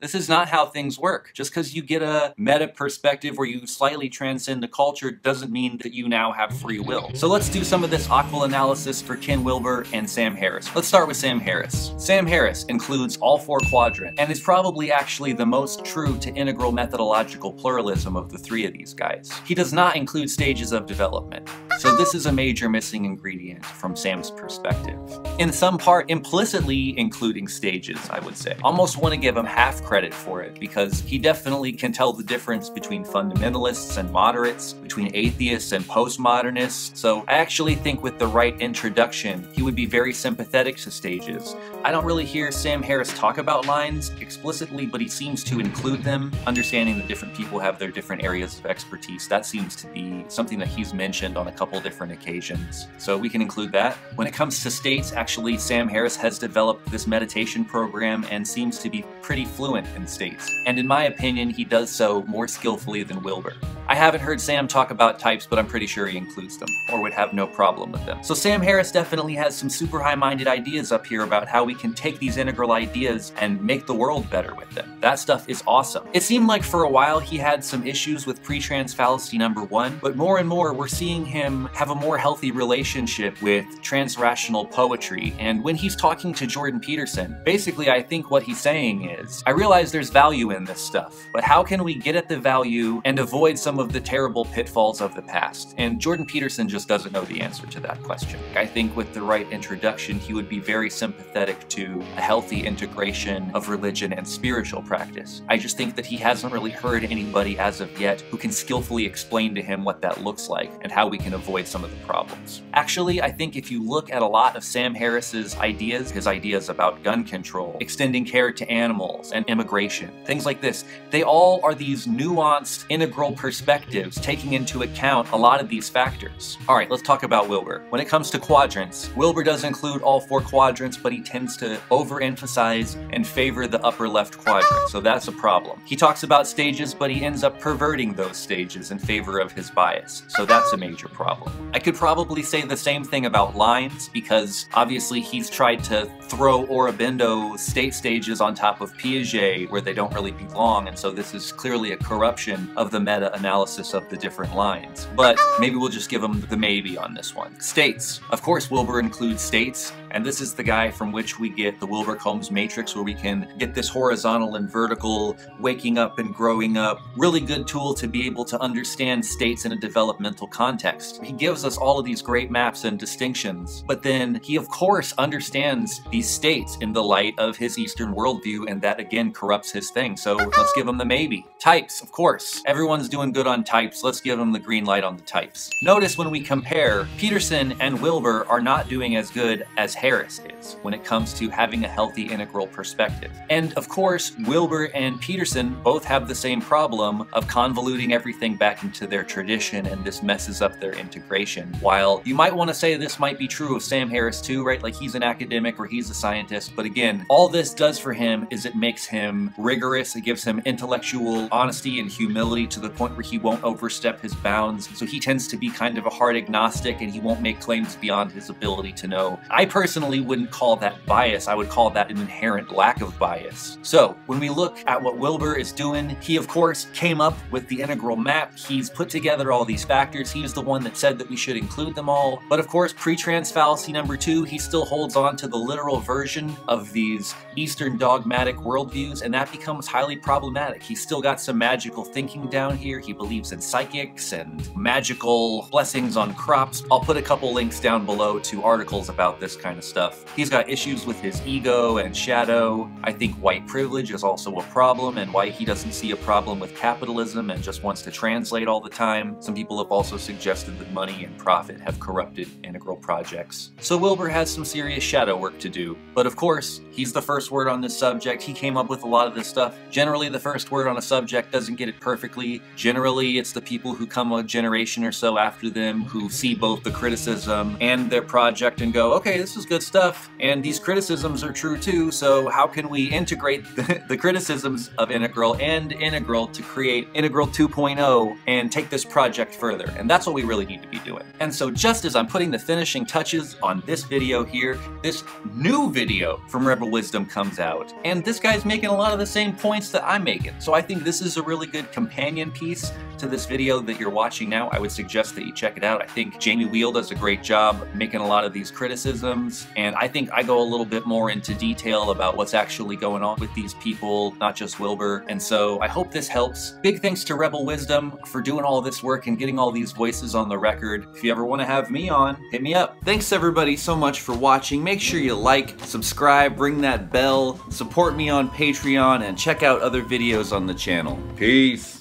this is not how things work. Just because you get a meta perspective where you slightly transcend the culture doesn't mean that you now have free will. So let's do some of this AQAL analysis for Ken Wilber and Sam Harris. Let's start with Sam Harris. Sam Harris includes all four quadrants and is probably actually the most true to integral methodological pluralism of the three of these guys. He does not include stages of development. So this is a major missing ingredient from Sam's perspective. In some part, implicitly including stages, I would say. Almost want to give him half credit for it because he definitely can tell the difference between fundamentalists and moderates, between atheists and postmodernists. So I actually think with the right introduction, he would be very sympathetic to stages. I don't really hear Sam Harris talk about lines explicitly, but he seems to include them, understanding that different people have their different areas of expertise. That seems to be something that he's mentioned on a couple different occasions. So we can include that. When it comes to states, actually, Sam Harris has developed this meditation program and seems to be pretty fluent in states, and in my opinion, he does so more skillfully than Wilber. I haven't heard Sam talk about types, but I'm pretty sure he includes them, or would have no problem with them. So Sam Harris definitely has some super high-minded ideas up here about how we can take these integral ideas and make the world better with them. That stuff is awesome. It seemed like for a while he had some issues with pre-trans fallacy number one, but more and more we're seeing him have a more healthy relationship with transrational poetry, and when he's talking to Jordan Peterson, basically I think what he's saying is, I realize there's value in this stuff, but how can we get at the value and avoid some of the terrible pitfalls of the past? And Jordan Peterson just doesn't know the answer to that question. I think with the right introduction, he would be very sympathetic to a healthy integration of religion and spiritual practice. I just think that he hasn't really heard anybody as of yet who can skillfully explain to him what that looks like and how we can avoid some of the problems. Actually, I think if you look at a lot of Sam Harris's ideas, his ideas about gun control, extending care to animals and immigration, things like this, they all are these nuanced, integral perspectives taking into account a lot of these factors. All right, let's talk about Wilber. When it comes to quadrants, Wilber does include all four quadrants, but he tends to overemphasize and favor the upper left quadrant, so that's a problem. He talks about stages, but he ends up perverting those stages in favor of his bias, so that's a major problem. I could probably say the same thing about lines, because obviously he's tried to throw Aurobindo state stages on top of Piaget where they don't really belong, and so this is clearly a corruption of the meta-analysis of the different lines. But maybe we'll just give them the maybe on this one. States. Of course, Wilber includes states, and this is the guy from which we get the Wilber-Combs matrix where we can get this horizontal and vertical waking up and growing up. Really good tool to be able to understand states in a developmental context. He gives us all of these great maps and distinctions, but then he of course understands these states in the light of his Eastern worldview, and that again corrupts his thing. So let's give him the maybe. Types, of course. Everyone's doing good on types. Let's give him the green light on the types. Notice when we compare, Peterson and Wilber are not doing as good as Harris is when it comes to having a healthy integral perspective. And of course, Wilber and Peterson both have the same problem of convoluting everything back into their tradition, and this messes up their integration. While you might want to say this might be true of Sam Harris too, right? Like he's an academic or he's a scientist, but again, all this does for him is it makes him rigorous, it gives him intellectual honesty and humility to the point where he won't overstep his bounds. So he tends to be kind of a hard agnostic and he won't make claims beyond his ability to know. I personally wouldn't call that bias, I would call that an inherent lack of bias. So when we look at what Wilber is doing, he of course came up with the integral map, he's put together all these factors, He's the one that said that we should include them all, but of course pre-trans fallacy number two, he still holds on to the literal version of these Eastern dogmatic worldviews, and that becomes highly problematic. He's still got some magical thinking down here. He believes in psychics and magical blessings on crops. I'll put a couple links down below to articles about this kind of stuff. He's got issues with his ego and shadow. I think white privilege is also a problem, and why he doesn't see a problem with capitalism and just wants to translate all the time. Some people have also suggested that money and profit have corrupted integral projects. So Wilber has some serious shadow work to do. But of course, he's the first word on this subject. He came up with a lot of this stuff. Generally, the first word on a subject doesn't get it perfectly. Generally, it's the people who come a generation or so after them who see both the criticism and their project and go, okay, this is good stuff. And these criticisms are true too. So how can we integrate the, the criticisms of Integral and Integral to create Integral 2.0 and take this project further? And that's what we really need to be doing. And so just as I'm putting the finishing touches on this video here, this new video from Rebel Wisdom comes out. And this guy's making a lot of the same points that I'm making. So I think this is a really good companion piece to this video that you're watching now. I would suggest that you check it out. I think Jamie Wheal does a great job making a lot of these criticisms. And I think I go a little bit more into detail about what's actually going on with these people, not just Wilber. And so I hope this helps. Big thanks to Rebel Wisdom for doing all this work and getting all these voices on the record. If you ever want to have me on, hit me up. Thanks everybody so much for watching. Make sure you like, subscribe, ring that bell, support me on Patreon, and check out other videos on the channel. Peace.